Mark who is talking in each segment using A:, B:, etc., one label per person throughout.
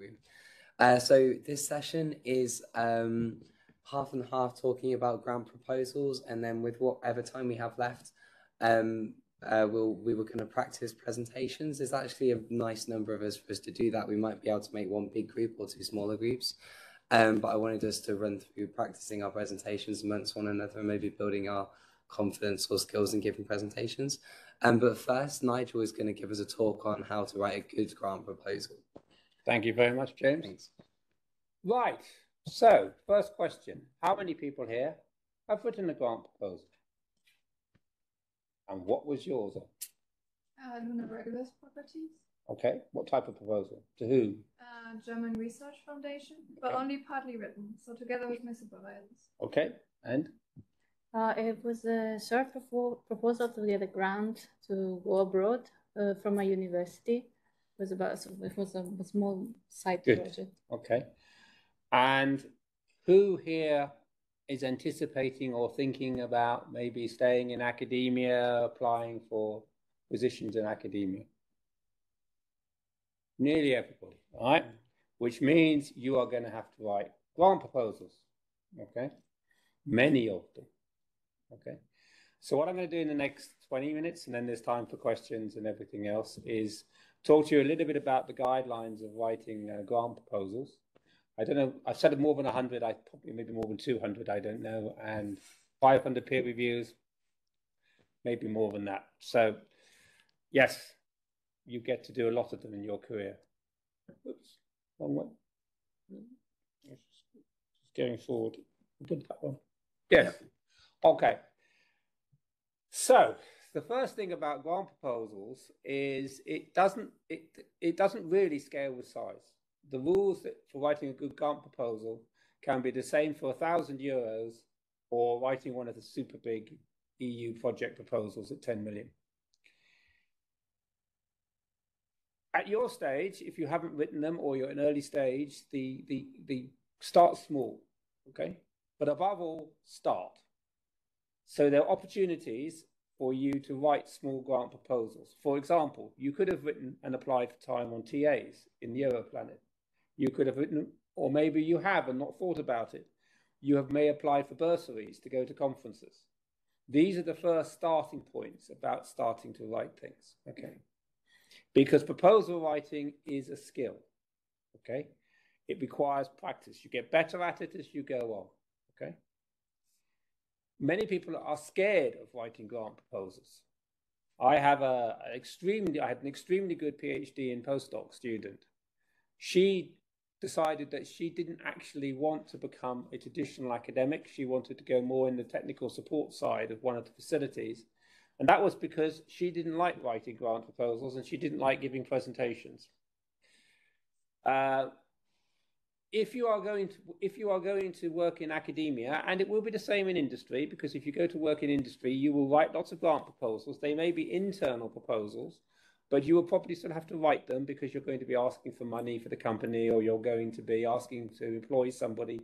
A: room. Uh, so this session is um, half and half talking about grant proposals, and then with whatever time we have left, um, uh, we'll, we were going to practice presentations. There's actually a nice number of us for us to do that. We might be able to make one big group or two smaller groups. Um, but I wanted us to run through practicing our presentations amongst one another and maybe building our confidence or skills in giving presentations. Um, but first, Nigel is going to give us a talk on how to write a good grant proposal.
B: Thank you very much, James. Thanks. Right. So, first question How many people here have written a grant proposal? And what was yours on?
C: Uh, lunar regolith Properties.
B: Okay. What type of proposal? To who?
C: Uh, German Research Foundation, but only partly written. So, together with my supervisors.
B: Okay. And?
D: Uh, it was a short proposal to get a grant to go abroad uh, from a university. It was about it was a, a small side Good. project.
B: Okay, and who here is anticipating or thinking about maybe staying in academia, applying for positions in academia? Nearly everybody, right? Mm. Which means you are going to have to write grant proposals. Okay, many of them. Okay. So what I'm going to do in the next 20 minutes, and then there's time for questions and everything else, is talk to you a little bit about the guidelines of writing uh, grant proposals. I don't know, I've said more than 100, I probably maybe more than 200, I don't know, and 500 peer reviews, maybe more than that. So, yes, you get to do a lot of them in your career. Oops, wrong one. Just going forward. Did that one. Yes. Okay. So the first thing about grant proposals is it doesn't it it doesn't really scale with size. The rules for writing a good grant proposal can be the same for a thousand euros or writing one of the super big EU project proposals at 10 million. At your stage, if you haven't written them or you're in early stage, the the the start small, okay? But above all, start. So there are opportunities for you to write small grant proposals. For example, you could have written and applied for time on TAs in the Europlanet. You could have written, or maybe you have and not thought about it. You have may apply for bursaries to go to conferences. These are the first starting points about starting to write things. Okay. Because proposal writing is a skill. Okay. It requires practice. You get better at it as you go on. Okay many people are scared of writing grant proposals. I have a an extremely, I had an extremely good PhD in postdoc student. She decided that she didn't actually want to become a traditional academic. She wanted to go more in the technical support side of one of the facilities. And that was because she didn't like writing grant proposals and she didn't like giving presentations. Uh, if you are going to if you are going to work in academia and it will be the same in industry because if you go to work in industry you will write lots of grant proposals. They may be internal proposals but you will probably still have to write them because you're going to be asking for money for the company or you're going to be asking to employ somebody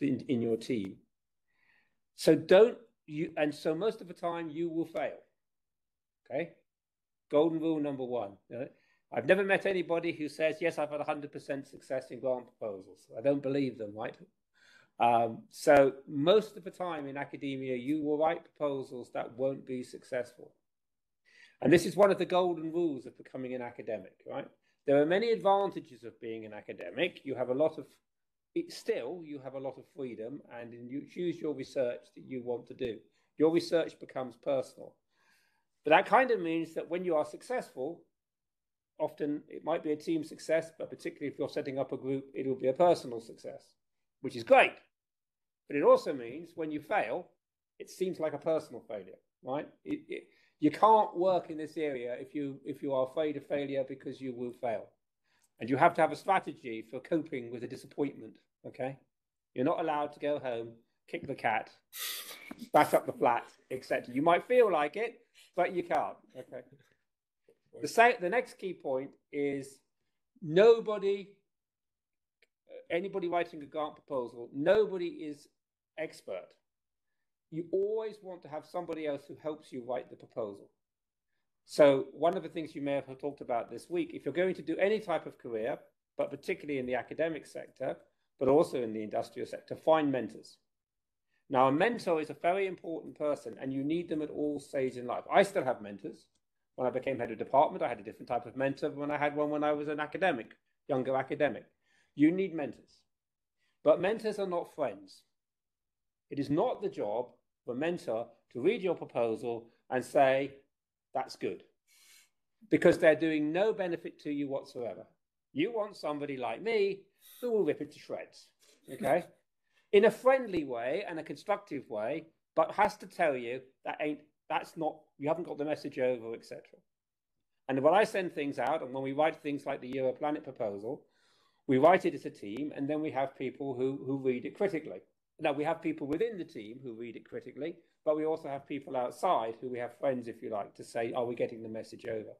B: in, in your team. So don't you and so most of the time you will fail. Okay? Golden rule number one I've never met anybody who says, yes, I've had 100% success in grant proposals. I don't believe them, right? Um, so most of the time in academia, you will write proposals that won't be successful. And this is one of the golden rules of becoming an academic, right? There are many advantages of being an academic. You have a lot of, still, you have a lot of freedom and you choose your research that you want to do. Your research becomes personal. But that kind of means that when you are successful, often it might be a team success, but particularly if you're setting up a group, it will be a personal success, which is great. But it also means when you fail, it seems like a personal failure, right? It, it, you can't work in this area if you if you are afraid of failure because you will fail, and you have to have a strategy for coping with a disappointment. Okay, you're not allowed to go home, kick the cat, back up the flat, etc. You might feel like it, but you can't. Okay. The, sa- the next key point is nobody, anybody writing a grant proposal, nobody is expert. You always want to have somebody else who helps you write the proposal. So one of the things you may have talked about this week, if you're going to do any type of career, but particularly in the academic sector, but also in the industrial sector, find mentors. Now, a mentor is a very important person, and you need them at all stages in life. I still have mentors. When I became head of department, I had a different type of mentor when I had one when I was an academic, younger academic. You need mentors. But mentors are not friends. It is not the job of a mentor to read your proposal and say, that's good. Because they're doing no benefit to you whatsoever. You want somebody like me who will rip it to shreds. Okay? In a friendly way and a constructive way, but has to tell you that ain't that's not you haven't got the message over, etc. And when I send things out, and when we write things like the Europlanet proposal, we write it as a team, and then we have people who, who read it critically. Now, we have people within the team who read it critically, but we also have people outside who we have friends, if you like, to say, are we getting the message over?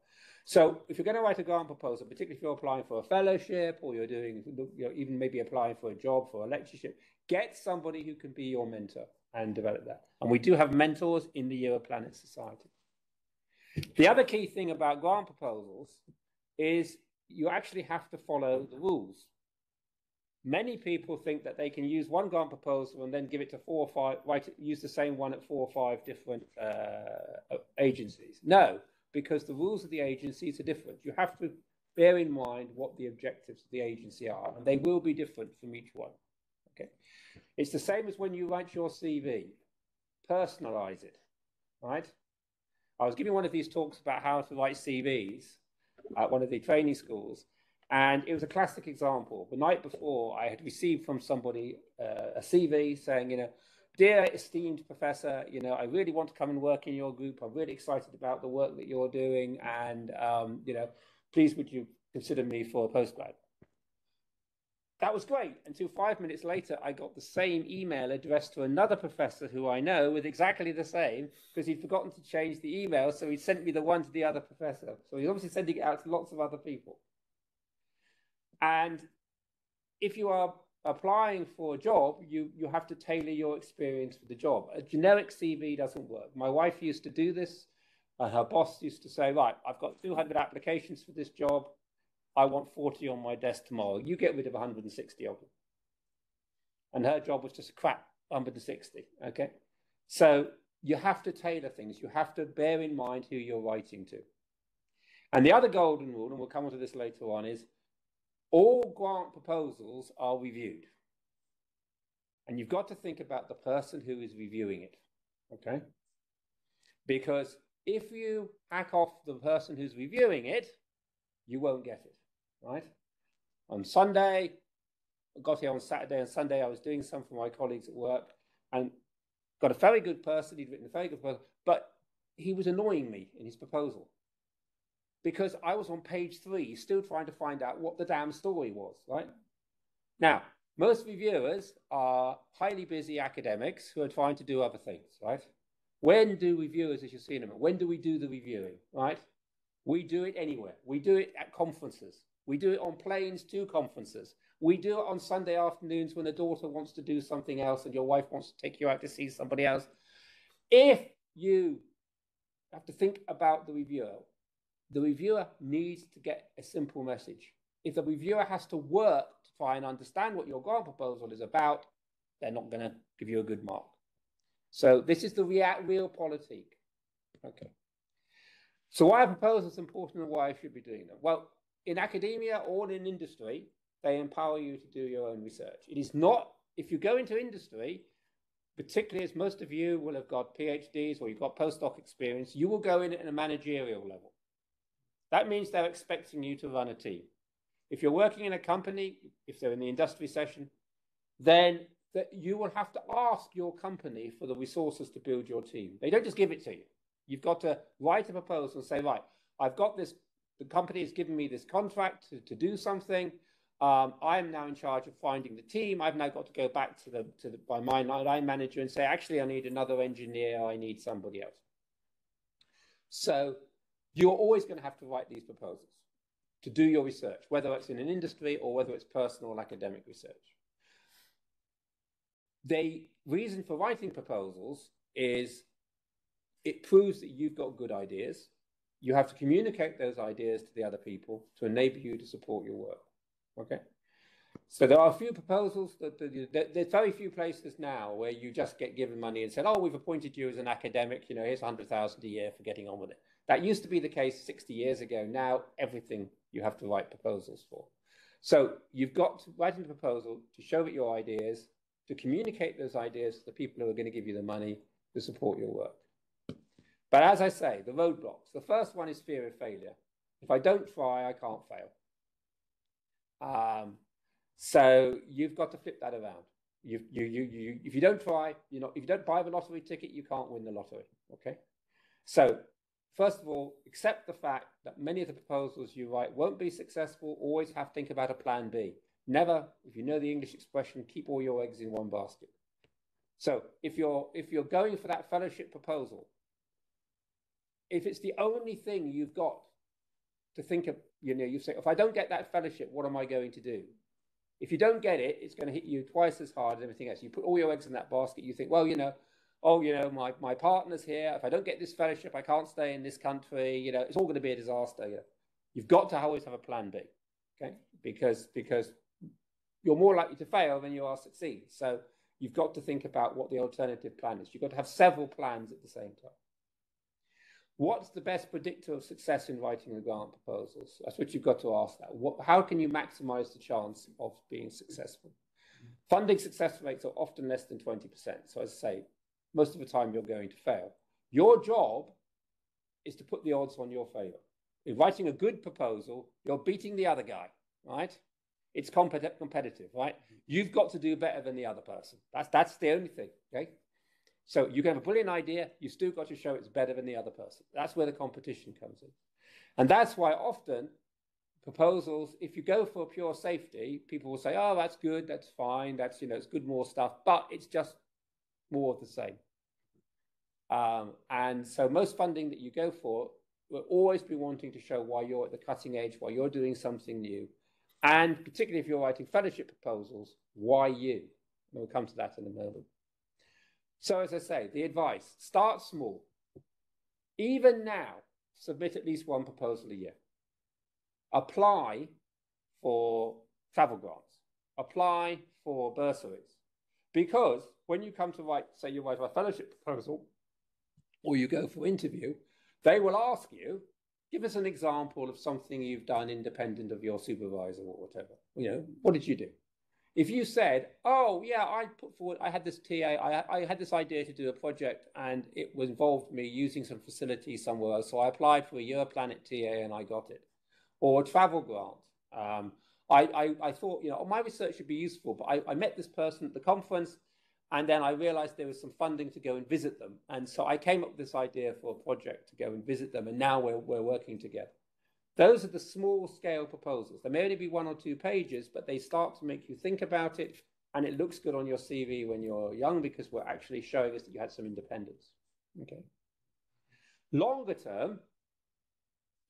B: So if you're going to write a grant proposal, particularly if you're applying for a fellowship or you're doing, you know, even maybe applying for a job, for a lectureship, get somebody who can be your mentor and develop that. And we do have mentors in the Europlanet Society. The other key thing about grant proposals is you actually have to follow the rules. Many people think that they can use one grant proposal and then give it to four or five, write, use the same one at four or five different uh, agencies. No, because the rules of the agencies are different. You have to bear in mind what the objectives of the agency are, and they will be different from each one. Okay, it's the same as when you write your CV. Personalize it, right? I was giving one of these talks about how to write CVs at one of the training schools, and it was a classic example. The night before, I had received from somebody uh, a CV saying, you know, dear esteemed professor, you know, I really want to come and work in your group. I'm really excited about the work that you're doing, and um, you know, please would you consider me for a postgrad? That was great. Until five minutes later, I got the same email addressed to another professor who I know with exactly the same because he'd forgotten to change the email. So he sent me the one to the other professor. So he's obviously sending it out to lots of other people. And if you are applying for a job, you, you have to tailor your experience for the job. A generic CV doesn't work. My wife used to do this. And her boss used to say, right, I've got 200 applications for this job. I want 40 on my desk tomorrow. You get rid of 160 of them. And her job was just a crap 160. Okay. So you have to tailor things. You have to bear in mind who you're writing to. And the other golden rule, and we'll come on to this later on, is all grant proposals are reviewed. And you've got to think about the person who is reviewing it. Okay? Because if you hack off the person who's reviewing it, you won't get it right? On Sunday, I got here on Saturday and Sunday. I was doing some for my colleagues at work and got a very good person. He'd written a very good proposal, but he was annoying me in his proposal because I was on page three, still trying to find out what the damn story was, right? Now, most reviewers are highly busy academics who are trying to do other things, right? When do reviewers, as you see in a minute, when do we do the reviewing, right? We do it anywhere. We do it at conferences. We do it on planes to conferences. We do it on Sunday afternoons when a daughter wants to do something else and your wife wants to take you out to see somebody else. If you have to think about the reviewer, the reviewer needs to get a simple message. If the reviewer has to work to try and understand what your grant proposal is about, they're not going to give you a good mark. So this is the real politique. Okay. So why are proposals important and why should be doing them? Well, in academia or in industry, they empower you to do your own research. It is not, if you go into industry, particularly as most of you will have got PhDs or you've got postdoc experience, you will go in at a managerial level. That means they're expecting you to run a team. If you're working in a company, if they're in the industry session, then that you will have to ask your company for the resources to build your team. They don't just give it to you. You've got to write a proposal and say, right, I've got this the company has given me this contract to, to do something. Um, I am now in charge of finding the team. I've now got to go back to the to the, by my line manager and say, actually, I need another engineer. I need somebody else. So you're always going to have to write these proposals to do your research, whether it's in an industry or whether it's personal academic research. The reason for writing proposals is it proves that you've got good ideas you have to communicate those ideas to the other people to enable you to support your work. Okay. So there are a few proposals that, that, that there's very few places now where you just get given money and said, "Oh, we've appointed you as an academic. You know, here's hundred thousand a year for getting on with it." That used to be the case 60 years ago. Now everything you have to write proposals for. So you've got to write a proposal to show it your ideas, to communicate those ideas to the people who are going to give you the money to support your work. But as I say, the roadblocks. The first one is fear of failure. If I don't try, I can't fail. Um, so you've got to flip that around. You, you, you, you, if you don't try, you know, if you don't buy the lottery ticket, you can't win the lottery. Okay. So first of all, accept the fact that many of the proposals you write won't be successful. Always have to think about a plan B. Never, if you know the English expression, keep all your eggs in one basket. So if you're if you're going for that fellowship proposal, if it's the only thing you've got to think of, you know, you say, if I don't get that fellowship, what am I going to do? If you don't get it, it's going to hit you twice as hard as everything else. You put all your eggs in that basket. You think, well, you know, oh, you know, my, my partner's here. If I don't get this fellowship, I can't stay in this country. You know, it's all going to be a disaster. You know, you've got to always have a plan B, okay? Because because you're more likely to fail than you are succeed. So you've got to think about what the alternative plan is. You've got to have several plans at the same time. What's the best predictor of success in writing the grant proposals? That's what you've got to ask that. What, how can you maximize the chance of being successful? Funding success rates are often less than 20%. So as I say, most of the time you're going to fail. Your job is to put the odds on your favor. In writing a good proposal, you're beating the other guy, right? It's competitive, right? Mm-hmm. You've got to do better than the other person. That's that's the only thing, okay? So you can have a brilliant idea, you still got to show it's better than the other person. That's where the competition comes in. And that's why often proposals, if you go for pure safety, people will say, oh, that's good, that's fine, that's, you know, it's good, more stuff, but it's just more of the same. Um, and so most funding that you go for will always be wanting to show why you're at the cutting edge, why you're doing something new. And particularly if you're writing fellowship proposals, why you? And we'll come to that in a moment. So, as I say, the advice start small. Even now, submit at least one proposal a year. Apply for travel grants, apply for bursaries. Because when you come to write, say you write a fellowship proposal or you go for interview, they will ask you, give us an example of something you've done independent of your supervisor or whatever. You know, what did you do? If you said, "Oh yeah, I put forward, I had this TA, I, I had this idea to do a project, and it involved me using some facilities somewhere so I applied for a Europlanet TA and I got it," or a travel grant. Um, I, I, I, thought, you know, my research should be useful, but I, I met this person at the conference, and then I realized there was some funding to go and visit them, and so I came up with this idea for a project to go and visit them, and now we're we're working together. Those are the small scale proposals. There may only be one or two pages, but they start to make you think about it. And it looks good on your CV when you're young because we're actually showing us that you had some independence. Okay. Longer term,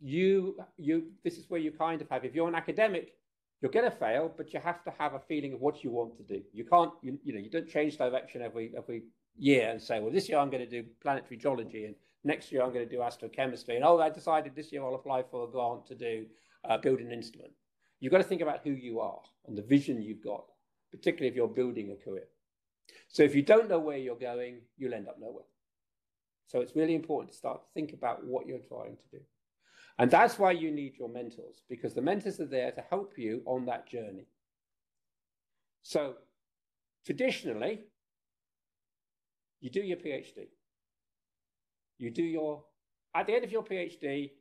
B: you you this is where you kind of have if you're an academic, you're going to fail, but you have to have a feeling of what you want to do. You can't you, you know you don't change direction every every year and say, well, this year I'm going to do planetary geology and next year I'm going to do astrochemistry. And oh, I decided this year I'll apply for a grant to do uh, build an instrument. You've got to think about who you are and the vision you've got, particularly if you're building a career. So if you don't know where you're going, you'll end up nowhere. So it's really important to start to think about what you're trying to do. And that's why you need your mentors, because the mentors are there to help you on that journey. So traditionally, you do your PhD. You do your, at the end of your PhD,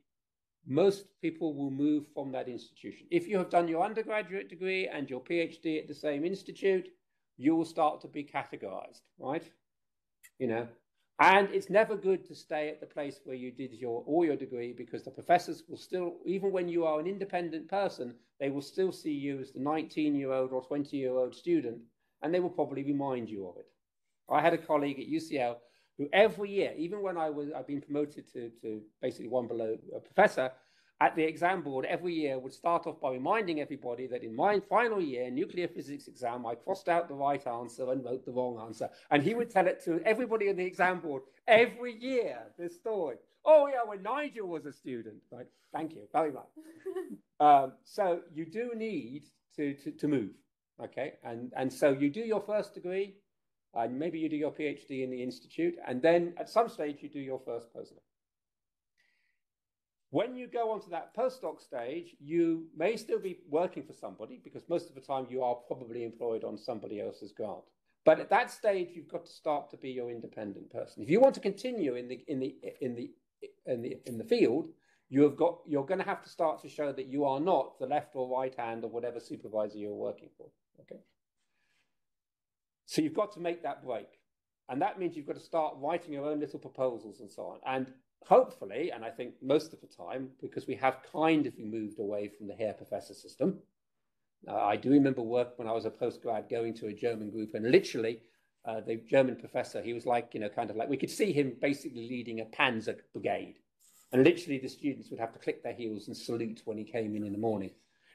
B: most people will move from that institution. If you have done your undergraduate degree and your PhD at the same institute, you will start to be categorized, right? You know, and it's never good to stay at the place where you did your all your degree because the professors will still, even when you are an independent person, they will still see you as the 19 year old or 20 year old student, and they will probably remind you of it. I had a colleague at UCL who every year, even when I was I've been promoted to, to basically one below a professor, at the exam board every year would start off by reminding everybody that in my final year nuclear physics exam, I crossed out the right answer and wrote the wrong answer. And he would tell it to everybody on the exam board every year, this story. Oh, yeah, when Nigel was a student. Right. Thank you very much. um, so you do need to, to, to move. Okay, and, and so you do your first degree, and maybe you do your PhD in the institute, and then at some stage you do your first postdoc. When you go onto that postdoc stage, you may still be working for somebody because most of the time you are probably employed on somebody else's grant. But at that stage, you've got to start to be your independent person. If you want to continue in the in the in the in the in the field, you have got you're going to have to start to show that you are not the left or right hand of whatever supervisor you're working for. Okay. So you've got to make that break. And that means you've got to start writing your own little proposals and so on. And hopefully, and I think most of the time, because we have kind of moved away from the Herr Professor system. Uh, I do remember work when I was a postgrad going to a German group, and literally, uh, the German professor, he was like, you know, kind of like we could see him basically leading a panzer brigade. And literally, the students would have to click their heels and salute when he came in in the morning.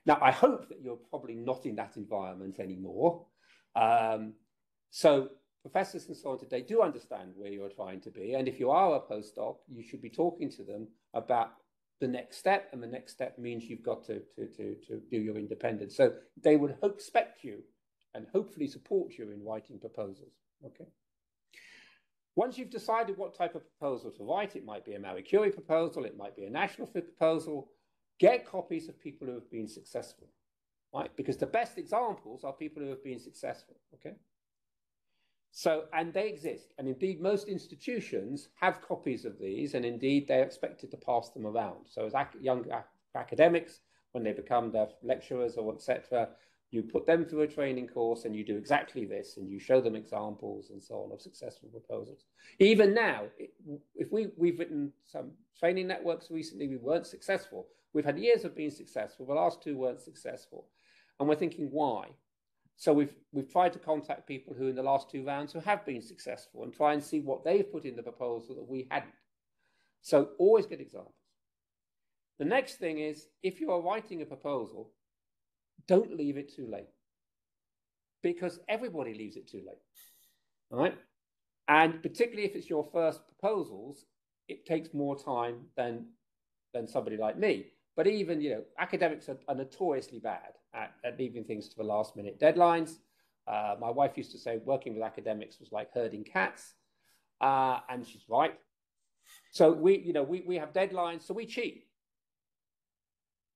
B: Now, I hope that you're probably not in that environment anymore. Um, so professors and so on today do understand where you're trying to be. And if you are a postdoc, you should be talking to them about the next step. And the next step means you've got to, to, to, to do your independence. So they would expect you and hopefully support you in writing proposals. Okay. Once you've decided what type of proposal to write, it might be a Marie Curie proposal, it might be a national Food proposal, get copies of people who have been successful, right? Because the best examples are people who have been successful, okay? So, and they exist. And indeed, most institutions have copies of these, and indeed, they're expected to pass them around. So, as ac young ac academics, when they become their lecturers or etc., you put them through a training course and you do exactly this and you show them examples and so on of successful proposals. Even now, if we, we've written some training networks recently, we weren't successful. We've had years of being successful. The last two weren't successful. And we're thinking, why? So we've we've tried to contact people who in the last two rounds who have been successful and try and see what they've put in the proposal that we hadn't. So always get examples. The next thing is if you are writing a proposal, don't leave it too late. Because everybody leaves it too late. All right? And particularly if it's your first proposals, it takes more time than than somebody like me. But even, you know, academics are, are notoriously bad at, at, leaving things to the last minute deadlines. Uh, my wife used to say working with academics was like herding cats. Uh, and she's right. So we, you know, we, we have deadlines, so we cheat.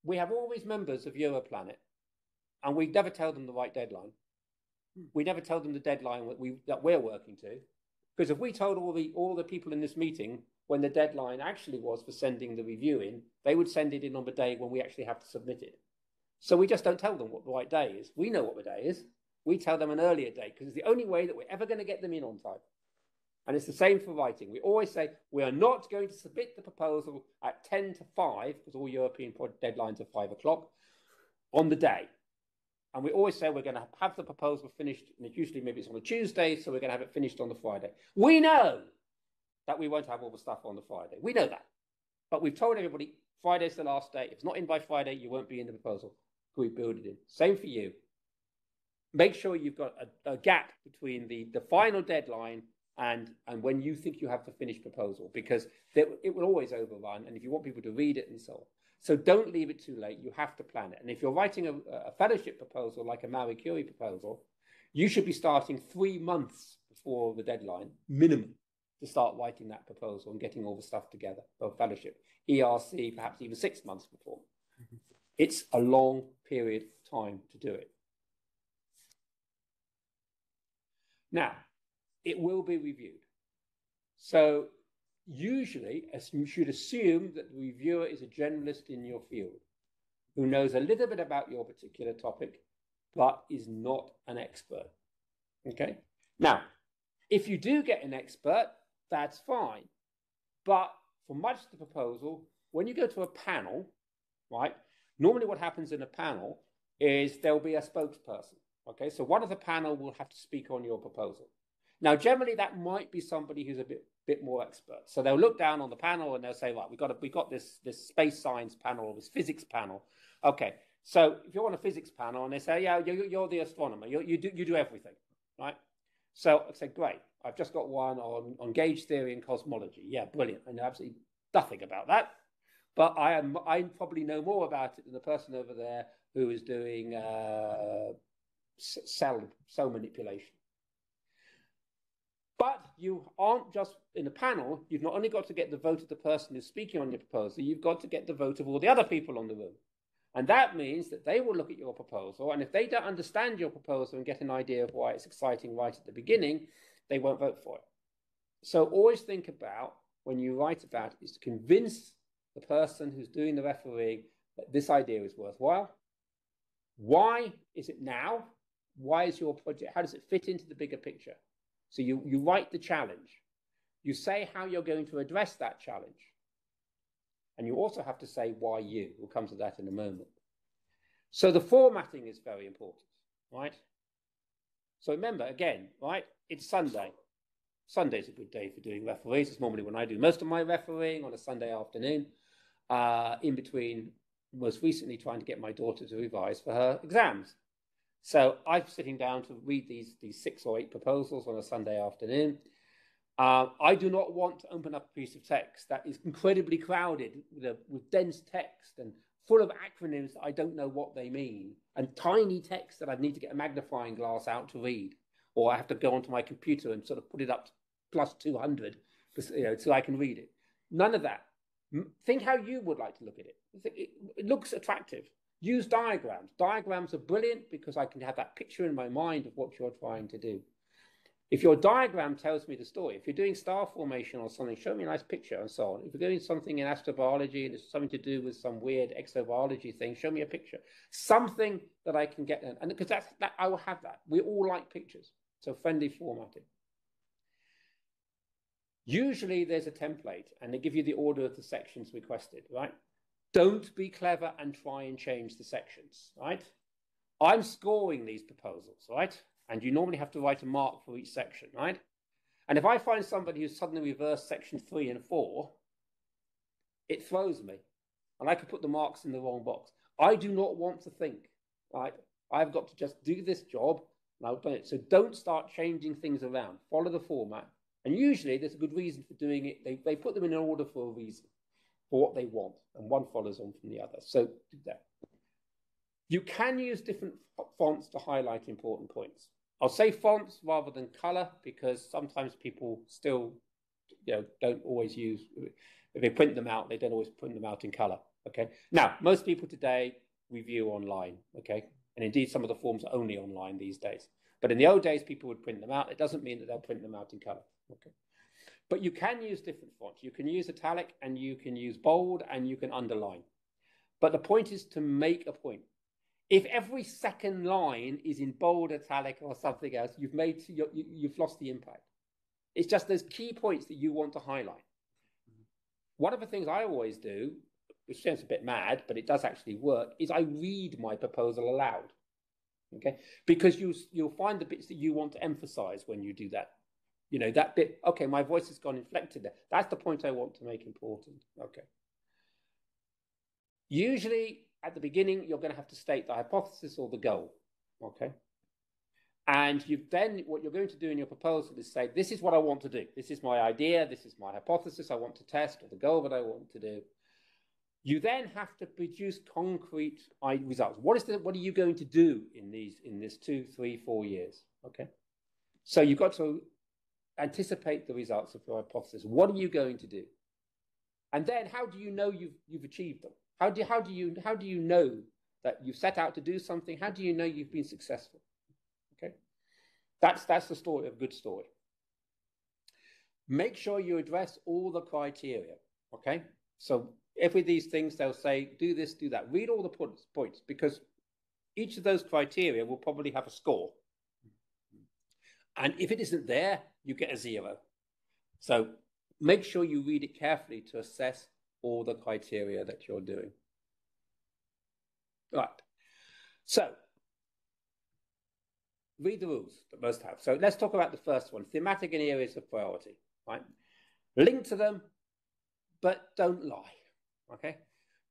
B: We have all these members of Europlanet, and we never tell them the right deadline. We never tell them the deadline that, we, that we're working to. Because if we told all the, all the people in this meeting when the deadline actually was for sending the review in, they would send it in on the day when we actually have to submit it. So we just don't tell them what the right day is. We know what the day is. We tell them an earlier day because it's the only way that we're ever going to get them in on time. And it's the same for writing. We always say we are not going to submit the proposal at 10 to 5, because all European deadlines are 5 o'clock, on the day. And we always say we're going to have the proposal finished, and usually maybe it's on a Tuesday, so we're going to have it finished on the Friday. We know that we won't have all the stuff on the Friday. We know that. But we've told everybody Friday's the last day. If it's not in by Friday, you won't be in the proposal. We build it in. Same for you. Make sure you've got a, a gap between the, the final deadline and, and when you think you have the finished proposal, because there, it will always overrun. And if you want people to read it and so on. So don't leave it too late. You have to plan it. And if you're writing a, a fellowship proposal, like a Marie Curie proposal, you should be starting three months before the deadline, minimum to start writing that proposal and getting all the stuff together for fellowship. ERC, perhaps even six months before. Mm-hmm. It's a long period of time to do it. Now, it will be reviewed. So usually you should assume that the reviewer is a generalist in your field who knows a little bit about your particular topic, but is not an expert. Okay? Now, if you do get an expert, that's fine. But for much of the proposal, when you go to a panel, right, normally what happens in a panel is there'll be a spokesperson. Okay, so one of the panel will have to speak on your proposal. Now, generally, that might be somebody who's a bit bit more expert. So they'll look down on the panel and they'll say, right, we've got a, we've got this this space science panel or this physics panel. Okay, so if you're on a physics panel and they say, yeah, you're, you're the astronomer, you, you do you do everything, right? So I say, great. I've just got one on, on gauge theory and cosmology. Yeah, brilliant. I know absolutely nothing about that. but I am I probably know more about it than the person over there who is doing uh, cell cell manipulation. But you aren't just in a panel. You've not only got to get the vote of the person who's speaking on your proposal, you've got to get the vote of all the other people on the room. And that means that they will look at your proposal, and if they don't understand your proposal and get an idea of why it's exciting right at the beginning, they won't vote for it. So always think about when you write about it is to convince the person who's doing the refereeing that this idea is worthwhile. Why is it now? Why is your project? How does it fit into the bigger picture? So you, you write the challenge. You say how you're going to address that challenge. And you also have to say why you. We'll come to that in a moment. So the formatting is very important, right? So remember, again, right, it's Sunday. Sunday's a good day for doing referees. It's normally when I do most of my refereeing on a Sunday afternoon, uh, in between most recently trying to get my daughter to revise for her exams. So I'm sitting down to read these, these six or eight proposals on a Sunday afternoon. Uh, I do not want to open up a piece of text that is incredibly crowded with, a, with dense text and full of acronyms that I don't know what they mean, and tiny text that I need to get a magnifying glass out to read, or I have to go onto my computer and sort of put it up to plus 200 you know, so I can read it. None of that. Think how you would like to look at. It, it looks attractive. Use diagrams. Diagrams are brilliant because I can have that picture in my mind of what you're trying to do. If your diagram tells me the story, if you're doing star formation or something, show me a nice picture and so on. If you're doing something in astrobiology and it's something to do with some weird exobiology thing, show me a picture. Something that I can get, and because that's that, I will have that. We all like pictures, so friendly formatting. Usually there's a template and they give you the order of the sections requested, right? Don't be clever and try and change the sections, right? I'm scoring these proposals, right? And you normally have to write a mark for each section, right? And if I find somebody who's suddenly reversed section three and four, it throws me. And I could put the marks in the wrong box. I do not want to think, right? I've got to just do this job and I've done it. So don't start changing things around. Follow the format. And usually there's a good reason for doing it. They, they put them in order for a reason, for what they want, and one follows on from the other. So do that. You can use different fonts to highlight important points. I'll say fonts rather than color because sometimes people still you know, don't always use, if they print them out, they don't always print them out in color. Okay. Now, most people today review online. Okay. And indeed, some of the forms are only online these days. But in the old days, people would print them out. It doesn't mean that they'll print them out in color. Okay. But you can use different fonts. You can use italic and you can use bold and you can underline. But the point is to make a point. If every second line is in bold, italic, or something else, you've made you, you've lost the impact. It's just those key points that you want to highlight. One of the things I always do, which sounds a bit mad, but it does actually work, is I read my proposal aloud. Okay, because you you'll find the bits that you want to emphasize when you do that. You know, that bit, okay, my voice has gone inflected there. That's the point I want to make important. Okay. Usually at the beginning, you're going to have to state the hypothesis or the goal. Okay. And you then what you're going to do in your proposal is say, this is what I want to do. This is my idea. This is my hypothesis I want to test or the goal that I want to do. You then have to produce concrete results. What is the, what are you going to do in these in this two, three, four years? Okay. So you've got to anticipate the results of your hypothesis. What are you going to do? And then how do you know you've, you've achieved them? How do, how, do you, how do you know that you've set out to do something? How do you know you've been successful? Okay, that's, that's the story of a good story. Make sure you address all the criteria. Okay, so every these things they'll say, do this, do that. Read all the points because each of those criteria will probably have a score. And if it isn't there, you get a zero. So make sure you read it carefully to assess all the criteria that you're doing. Right. So read the rules that most have. So let's talk about the first one, thematic and areas of priority, right? Link to them, but don't lie, okay?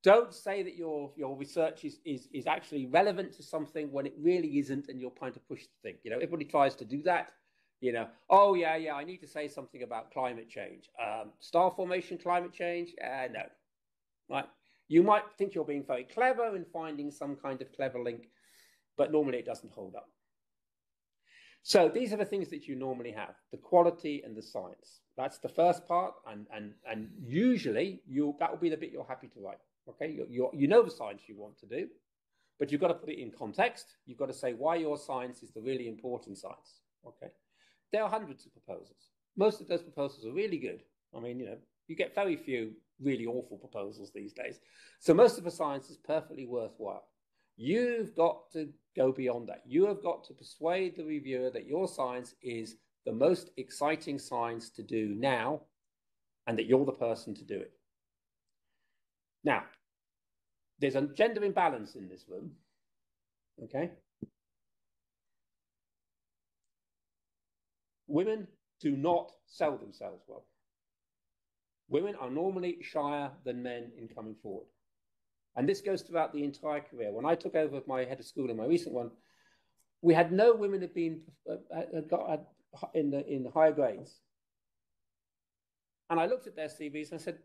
B: Don't say that your, your research is, is, is actually relevant to something when it really isn't and you're trying to push the thing. You know, everybody tries to do that you know, oh yeah, yeah, I need to say something about climate change. Um, star formation, climate change? Uh, no. right? You might think you're being very clever in finding some kind of clever link, but normally it doesn't hold up. So these are the things that you normally have, the quality and the science. That's the first part, and, and, and usually you that will be the bit you're happy to write. Okay, you you you know the science you want to do, but you've got to put it in context. You've got to say why your science is the really important science. Okay, there are hundreds of proposals. Most of those proposals are really good. I mean, you know, you get very few really awful proposals these days. So most of the science is perfectly worthwhile. You've got to go beyond that. You have got to persuade the reviewer that your science is the most exciting science to do now and that you're the person to do it. Now, there's a gender imbalance in this room. Okay? Women do not sell themselves well. Women are normally shyer than men in coming forward. And this goes throughout the entire career. When I took over my head of school in my recent one, we had no women had been uh, got in the in the higher grades. And I looked at their CVs and I said,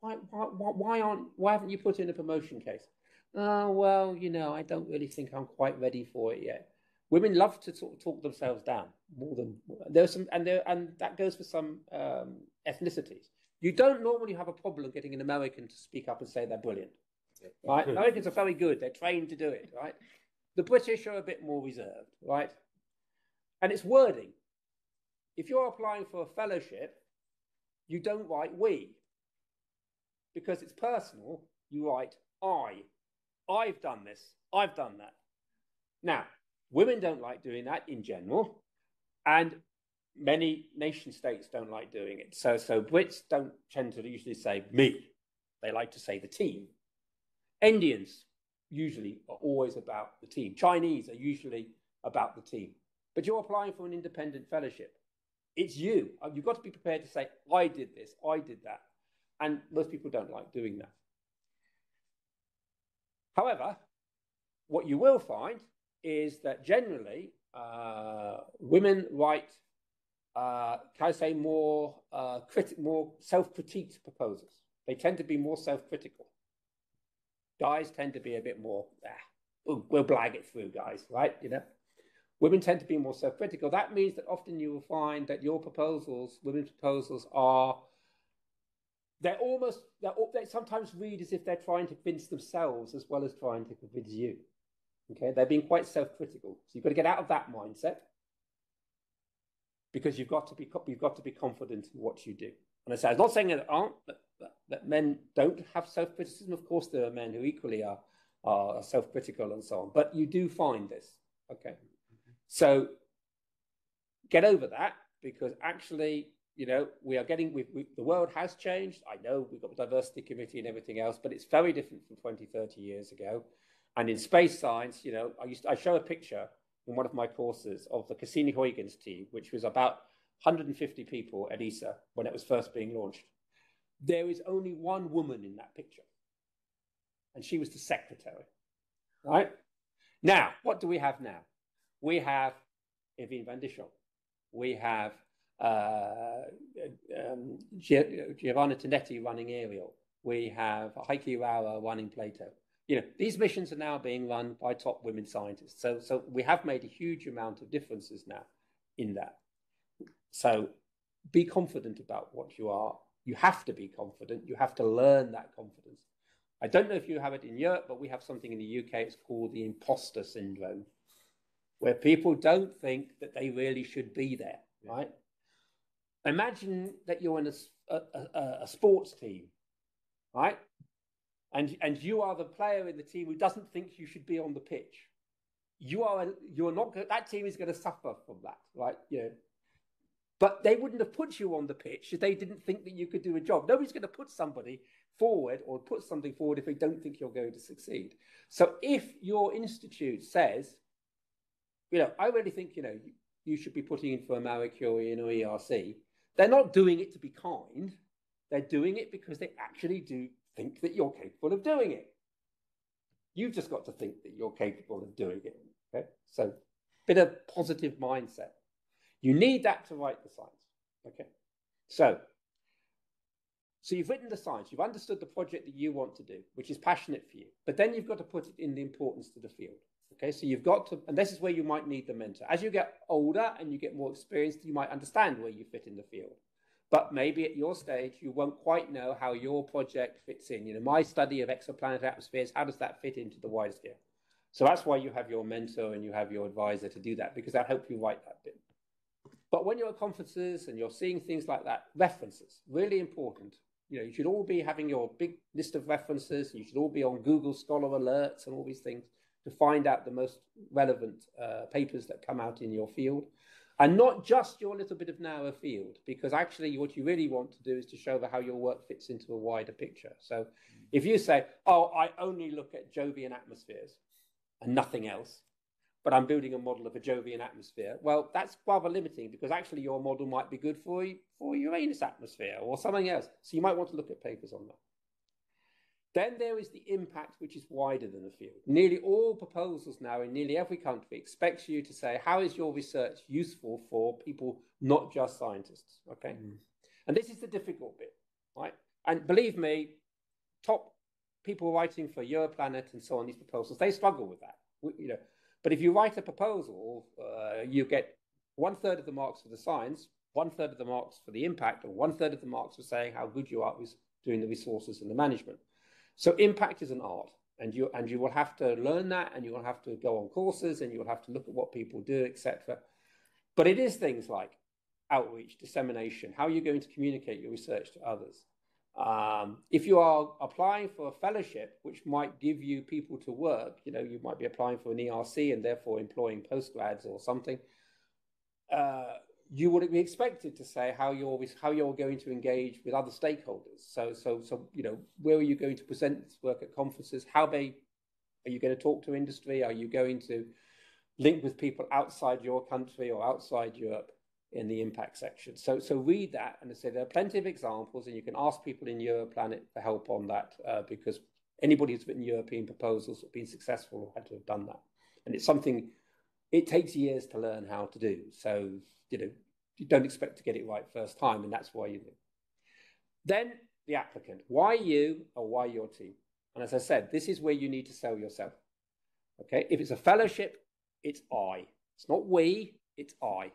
B: why, why, why aren't why haven't you put in a promotion case? Oh well, you know, I don't really think I'm quite ready for it yet. Women love to of talk themselves down more than there's some, and there and that goes for some um, ethnicities. You don't normally have a problem getting an American to speak up and say they're brilliant. Right? Americans are very good. They're trained to do it, right? The British are a bit more reserved, right? And it's wording. If you're applying for a fellowship, you don't write we. Because it's personal, you write I. I've done this. I've done that. Now, women don't like doing that in general. And many nation states don't like doing it. So, so Brits don't tend to usually say me. They like to say the team. Indians usually are always about the team. Chinese are usually about the team. But you're applying for an independent fellowship. It's you. Uh, you've got to be prepared to say, I did this, I did that. And most people don't like doing that. However, what you will find is that generally women write uh, can I say more uh, critic, more self-critiqued proposals. They tend to be more self-critical. Guys tend to be a bit more, ah, we'll blag it through, guys, right? You know, women tend to be more self-critical. That means that often you will find that your proposals, women's proposals, are they're almost they're, they sometimes read as if they're trying to convince themselves as well as trying to convince you. Okay, they're being quite self-critical. So you've got to get out of that mindset because you've got to be you've got to be confident in what you do. And I say I'm not saying that aren't that, that men don't have self criticism. Of course, there are men who equally are are self critical and so on. But you do find this. Okay, so get over that because actually, you know, we are getting we, we, the world has changed. I know we've got the diversity committee and everything else, but it's very different from 20, 30 years ago. And in space science, you know, I used to, I show a picture in one of my courses of the Cassini-Huygens team, which was about 150 people at ESA when it was first being launched. There is only one woman in that picture, and she was the secretary. Right? Now, what do we have now? We have Ewine van Dishoeck. We have uh, um, Giovanna Tinetti running Ariel. We have Heike Rauer running Plato you know, these missions are now being run by top women scientists. So, so we have made a huge amount of differences now in that. So be confident about what you are. You have to be confident. You have to learn that confidence. I don't know if you have it in Europe, but we have something in the UK. It's called the imposter syndrome, where people don't think that they really should be there, right? Imagine that you're in a, a, a sports team, right? And and you are the player in the team who doesn't think you should be on the pitch, you are you're not that team is going to suffer from that, right? Know, but they wouldn't have put you on the pitch if they didn't think that you could do a job. Nobody's going to put somebody forward or put something forward if they don't think you're going to succeed. So if your institute says, you know, I really think you know you should be putting in for a Marie Curie and or ERC, they're not doing it to be kind. They're doing it because they actually do think that you're capable of doing it. You've just got to think that you're capable of doing it. Okay? So, bit of positive mindset. You need that to write the science. Okay? So, So you've written the science, you've understood the project that you want to do, which is passionate for you, but then you've got to put it in the importance to the field. Okay, so you've got to, and this is where you might need the mentor. As you get older and you get more experienced, you might understand where you fit in the field. But maybe at your stage, you won't quite know how your project fits in. You know, my study of exoplanetary atmospheres, how does that fit into the wider scale? So that's why you have your mentor and you have your advisor to do that, because that'll help you write that bit. But when you're at conferences and you're seeing things like that, references, really important. You know, you should all be having your big list of references. You should all be on Google Scholar alerts and all these things to find out the most relevant uh, papers that come out in your field. And not just your little bit of narrow field, because actually what you really want to do is to show how your work fits into a wider picture. So if you say, oh, I only look at Jovian atmospheres and nothing else, but I'm building a model of a Jovian atmosphere, well, that's rather limiting because actually your model might be good for, for Uranus atmosphere or something else. So you might want to look at papers on that. Then there is the impact, which is wider than the field. Nearly all proposals now in nearly every country expects you to say, how is your research useful for people, not just scientists? Okay. Mm. And this is the difficult bit, right? And believe me, top people writing for Europlanet and so on, these proposals, they struggle with that. You know, but if you write a proposal, uh, you get one third of the marks for the science, one third of the marks for the impact, or one third of the marks for saying how good you are with doing the resources and the management. So impact is an art, and you and you will have to learn that, and you will have to go on courses, and you will have to look at what people do, etc. But it is things like outreach, dissemination. How are you going to communicate your research to others? Um, if you are applying for a fellowship, which might give you people to work, you know, you might be applying for an ERC and therefore employing postgrads or something. Uh, you would be expected to say how you're how you're going to engage with other stakeholders. So so so you know where are you going to present this work at conferences? How they are you going to talk to industry? Are you going to link with people outside your country or outside Europe in the impact section? So so read that and say there are plenty of examples, and you can ask people in Europlanet for help on that uh, because anybody who's written European proposals have been successful had to have done that, and it's something. It takes years to learn how to do. So you know, you don't expect to get it right first time, and that's why you do. Then the applicant, why you or why your team? And as I said, this is where you need to sell yourself. Okay, if it's a fellowship, it's I. It's not we, it's I.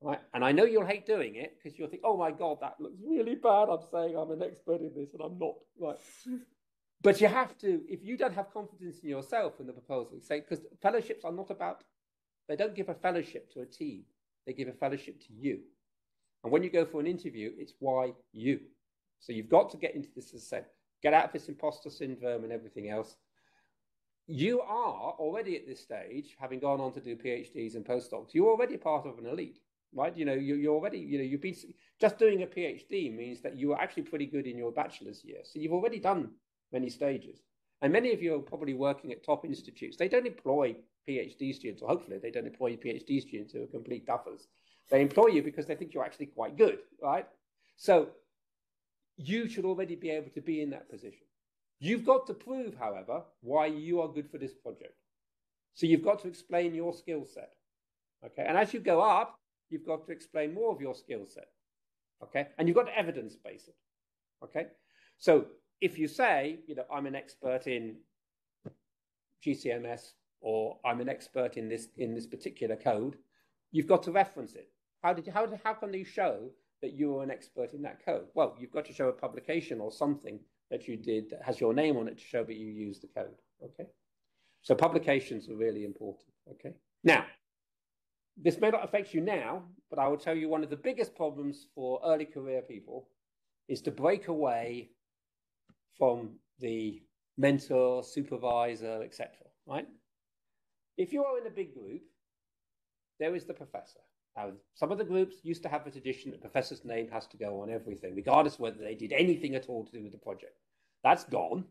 B: Right? And I know you'll hate doing it because you'll think, oh my God, that looks really bad. I'm saying I'm an expert in this and I'm not. Right. but you have to, if you don't have confidence in yourself in the proposal, say, because fellowships are not about, they don't give a fellowship to a team they give a fellowship to you. And when you go for an interview, it's why you. So you've got to get into this, as I said, get out of this imposter syndrome and everything else. You are already at this stage, having gone on to do PhDs and postdocs, you're already part of an elite, right? You know, you, you're already, you know, you've been just doing a PhD means that you are actually pretty good in your bachelor's year. So you've already done many stages. And many of you are probably working at top institutes. They don't employ PhD students, or hopefully they don't employ PhD students who are complete duffers. They employ you because they think you're actually quite good, right? So you should already be able to be in that position. You've got to prove, however, why you are good for this project. So you've got to explain your skill set. Okay. And as you go up, you've got to explain more of your skill set. Okay. And you've got to evidence base it. Okay. So if you say, you know, I'm an expert in GCMS or I'm an expert in this in this particular code, you've got to reference it. How did you, how how can you show that you are an expert in that code? Well, you've got to show a publication or something that you did that has your name on it to show that you use the code. Okay, so publications are really important. Okay, now this may not affect you now, but I will tell you one of the biggest problems for early career people is to break away from the mentor, supervisor, etc. Right? If you are in a big group, there is the professor. Now, some of the groups used to have a tradition that the professor's name has to go on everything, regardless whether they did anything at all to do with the project. That's gone.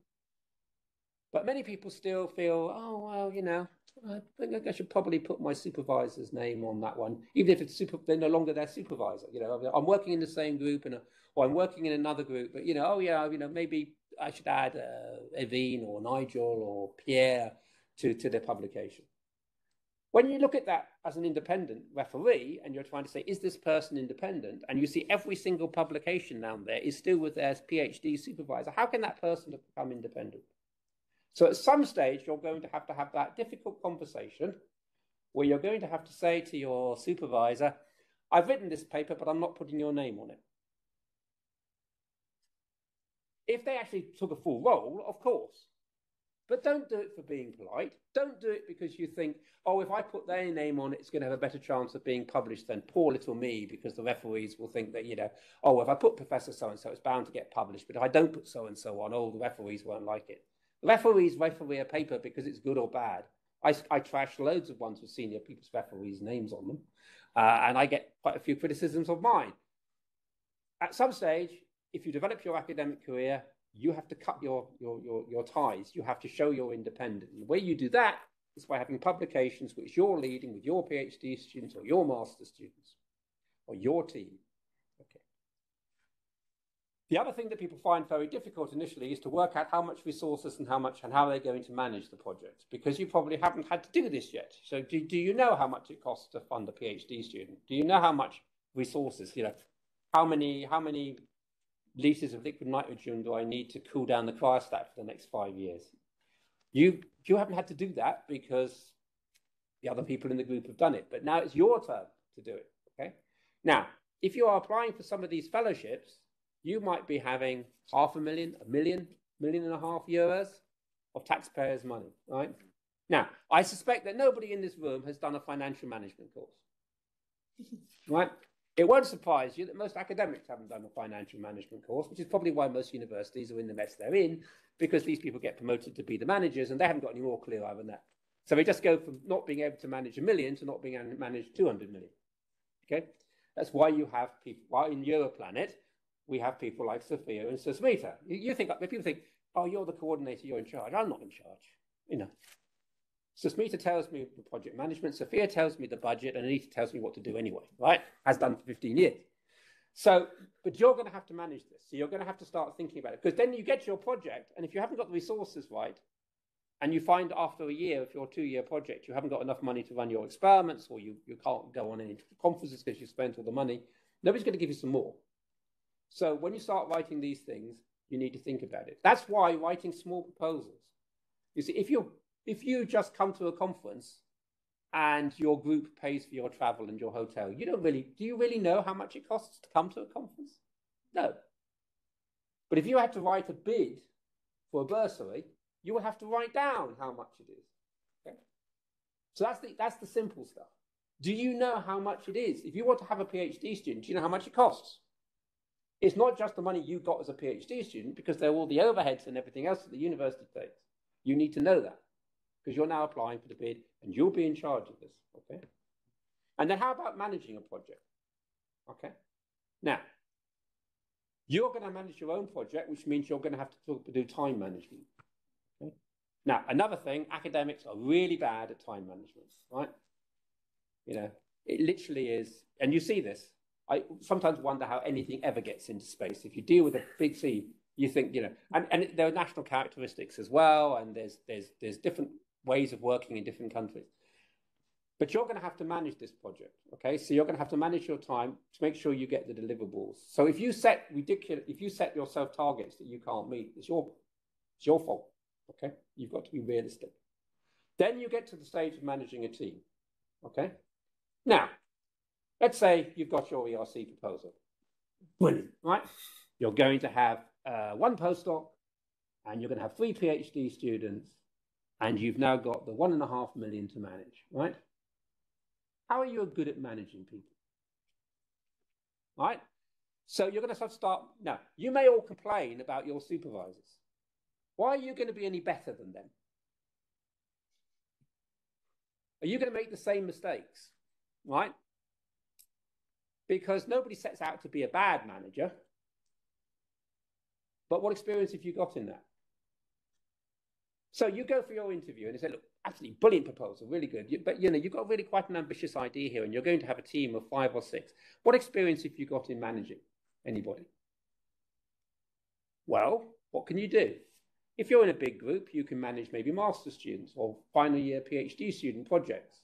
B: But many people still feel, oh, well, you know, I think I should probably put my supervisor's name on that one, even if it's super, they're no longer their supervisor. You know, I'm working in the same group, and or I'm working in another group, but you know, oh yeah, you know, maybe I should add uh, Ewine or Nigel or Pierre to to their publication. When you look at that as an independent referee and you're trying to say, is this person independent? And you see every single publication down there is still with their PhD supervisor, how can that person become independent? So at some stage, you're going to have to have that difficult conversation where you're going to have to say to your supervisor, I've written this paper, but I'm not putting your name on it. If they actually took a full role, of course. But don't do it for being polite. Don't do it because you think, oh, if I put their name on it, it's going to have a better chance of being published than poor little me, because the referees will think that, you know, oh, if I put Professor so and so, it's bound to get published. But if I don't put so and so on, oh, the referees won't like it. Referees referee a paper because it's good or bad. I, I trash loads of ones with senior people's referees' names on them, uh, and I get quite a few criticisms of mine. At some stage, if you develop your academic career, you have to cut your, your, your, your ties. You have to show you're independent. And the way you do that is by having publications which you're leading with your PhD students or your master students or your team. Okay. The other thing that people find very difficult initially is to work out how much resources and how much and how they're going to manage the project because you probably haven't had to do this yet. So do, do you know how much it costs to fund a PhD student? Do you know how much resources, you know, how many how many liters of liquid nitrogen do I need to cool down the cryostat for the next five years? You, you haven't had to do that because the other people in the group have done it, but now it's your turn to do it, okay? Now, if you are applying for some of these fellowships, you might be having half a million, a million, million and a half euros of taxpayers' money, right? Now, I suspect that nobody in this room has done a financial management course, right? It won't surprise you that most academics haven't done a financial management course, which is probably why most universities are in the mess they're in, because these people get promoted to be the managers and they haven't got any more clear eye than that. So they just go from not being able to manage a million to not being able to manage 200 million. Okay? That's why you have people, why in Europlanet, we have people like Sophia and Susmita. You, you think, people think, oh, you're the coordinator, you're in charge. I'm not in charge. You know, Susmita tells me the project management, Sophia tells me the budget, and Anita tells me what to do anyway, right? Has done for 15 years. So, but you're going to have to manage this. So you're going to have to start thinking about it. Because then you get your project, and if you haven't got the resources right, and you find after a year of your two-year project, you haven't got enough money to run your experiments, or you, you can't go on any conferences because you spent all the money, nobody's going to give you some more. So when you start writing these things, you need to think about it. That's why writing small proposals. You see, if you're if you just come to a conference and your group pays for your travel and your hotel, you don't really, do you really know how much it costs to come to a conference? No. But if you had to write a bid for a bursary, you would have to write down how much it is. Okay? So that's the, that's the simple stuff. Do you know how much it is? If you want to have a PhD student, do you know how much it costs? It's not just the money you got as a PhD student, because there are all the overheads and everything else that the university takes. You need to know that because you're now applying for the bid and you'll be in charge of this, okay? And then how about managing a project? Okay. Now, you're going to manage your own project, which means you're going to have to do time management. Okay? Now, another thing, academics are really bad at time management, right? You know, it literally is, and you see this. I sometimes wonder how anything ever gets into space. If you deal with a big sea, you think, you know, and, and there are national characteristics as well, and there's there's there's different ways of working in different countries. But you're going to have to manage this project, okay? So you're going to have to manage your time to make sure you get the deliverables. So if you set ridiculous, if you set yourself targets that you can't meet, it's your, it's your fault, okay? You've got to be realistic. Then you get to the stage of managing a team, okay? Now, let's say you've got your ERC proposal. Brilliant, right? You're going to have uh, one postdoc, and you're going to have three PhD students, and you've now got the one and a half million to manage, right? How are you good at managing people? Right? So you're going to have to start, now, you may all complain about your supervisors. Why are you going to be any better than them? Are you going to make the same mistakes? Right? Because nobody sets out to be a bad manager. But what experience have you got in that? So you go for your interview and they say, look, absolutely brilliant proposal, really good. But you know, you've got really quite an ambitious idea here and you're going to have a team of five or six. What experience have you got in managing anybody? Well, what can you do? If you're in a big group, you can manage maybe master students or final year PhD student projects.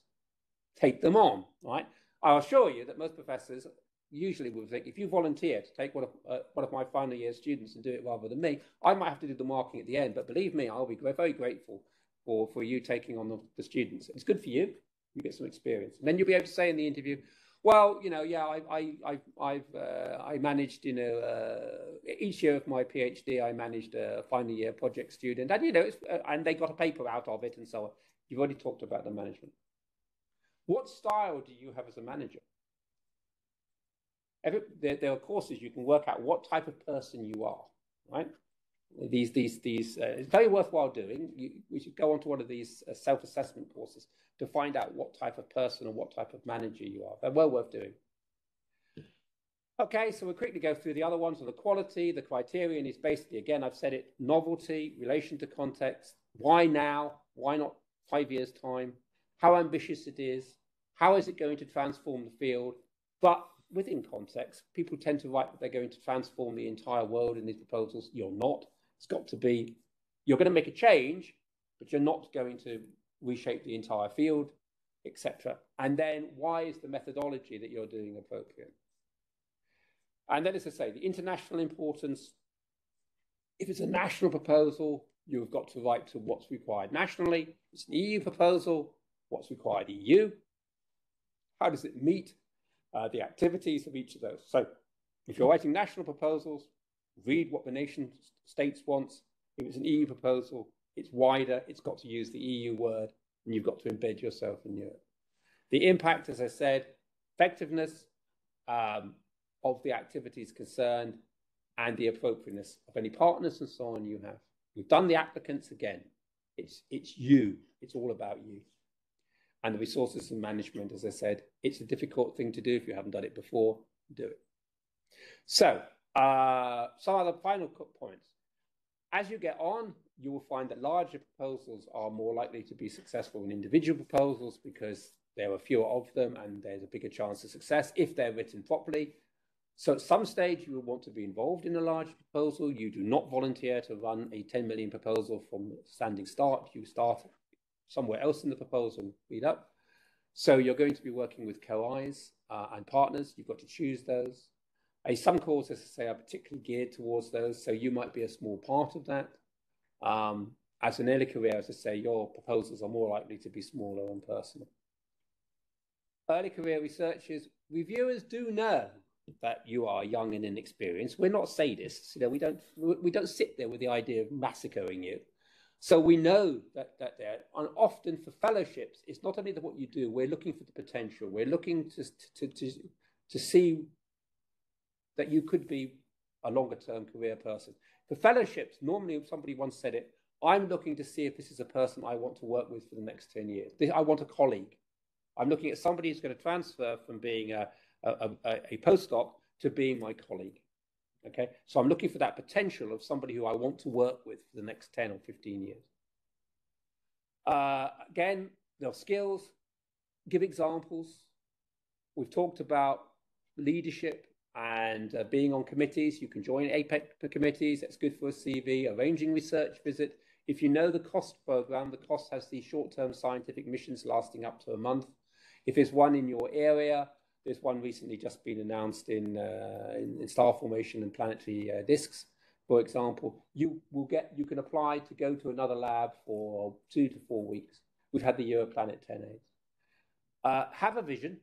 B: take them on, right? I'll assure you that most professors usually will think if you volunteer to take one of uh, one of my final year students and do it rather than me, I might have to do the marking at the end. But believe me, I'll be very grateful for for you taking on the, the students. It's good for you. You get some experience, and then you'll be able to say in the interview, well, you know, yeah, I I I I've uh, I managed, you know, uh, each year of my PhD, I managed a final year project student, and you know, uh, and they got a paper out of it, and so on. You've already talked about the management. What style do you have as a manager? Every, there, there, are courses you can work out what type of person you are, right? These, these, these. Uh, it's very worthwhile doing. You, we should go on to one of these uh, self-assessment courses to find out what type of person or what type of manager you are. They're well worth doing. Okay, so we'll quickly go through the other ones. So the quality, the criterion is basically, again, I've said it, novelty, relation to context, why now, why not five years' time, how ambitious it is, how is it going to transform the field, but within context, people tend to write that they're going to transform the entire world in these proposals. You're not. It's got to be, you're going to make a change, but you're not going to reshape the entire field, etc. And then why is the methodology that you're doing appropriate? And then, as I say, the international importance. If it's a national proposal, you've got to write to what's required nationally. It's an EU proposal, what's required EU. How does it meet uh, the activities of each of those. So if you're writing national proposals, read what the nation states wants. If it's an EU proposal, it's wider, it's got to use the EU word, and you've got to embed yourself in Europe. The impact, as I said, effectiveness um, of the activities concerned, and the appropriateness of any partners and so on you have. We've done the applicants again. It's, it's you. It's all about you and the resources and management, as I said, it's a difficult thing to do if you haven't done it before, do it. So, uh, some other final points. As you get on, you will find that larger proposals are more likely to be successful than individual proposals because there are fewer of them and there's a bigger chance of success if they're written properly. So at some stage, you will want to be involved in a large proposal. You do not volunteer to run a 10 million proposal from standing start. You start somewhere else in the proposal read up. So you're going to be working with co-Is uh, and partners. You've got to choose those. Uh, some courses, as I say, are particularly geared towards those. So you might be a small part of that. Um, as an early career, as I say, your proposals are more likely to be smaller and personal. Early career researchers, reviewers do know that you are young and inexperienced. We're not sadists. You know, we don't we don't sit there with the idea of massacring you. So we know that, that there, and often for fellowships, it's not only what you do, we're looking for the potential. We're looking to, to, to, to see that you could be a longer term career person. For fellowships, normally somebody once said it, I'm looking to see if this is a person I want to work with for the next 10 years. I want a colleague. I'm looking at somebody who's going to transfer from being a, a, a, a postdoc to being my colleague. Okay, so I'm looking for that potential of somebody who I want to work with for the next 10 or 15 years. Uh, again, their skills, give examples. We've talked about leadership and uh, being on committees. You can join EPEC committees. That's good for a CV. Arranging research visit. If you know the COST program, the COST has the short-term scientific missions lasting up to a month. If there's one in your area, there's one recently just been announced in, uh, in, in, star formation and planetary uh, disks, for example. You will get, you can apply to go to another lab for two to four weeks. We've had the Europlanet 10A. Uh, have a vision,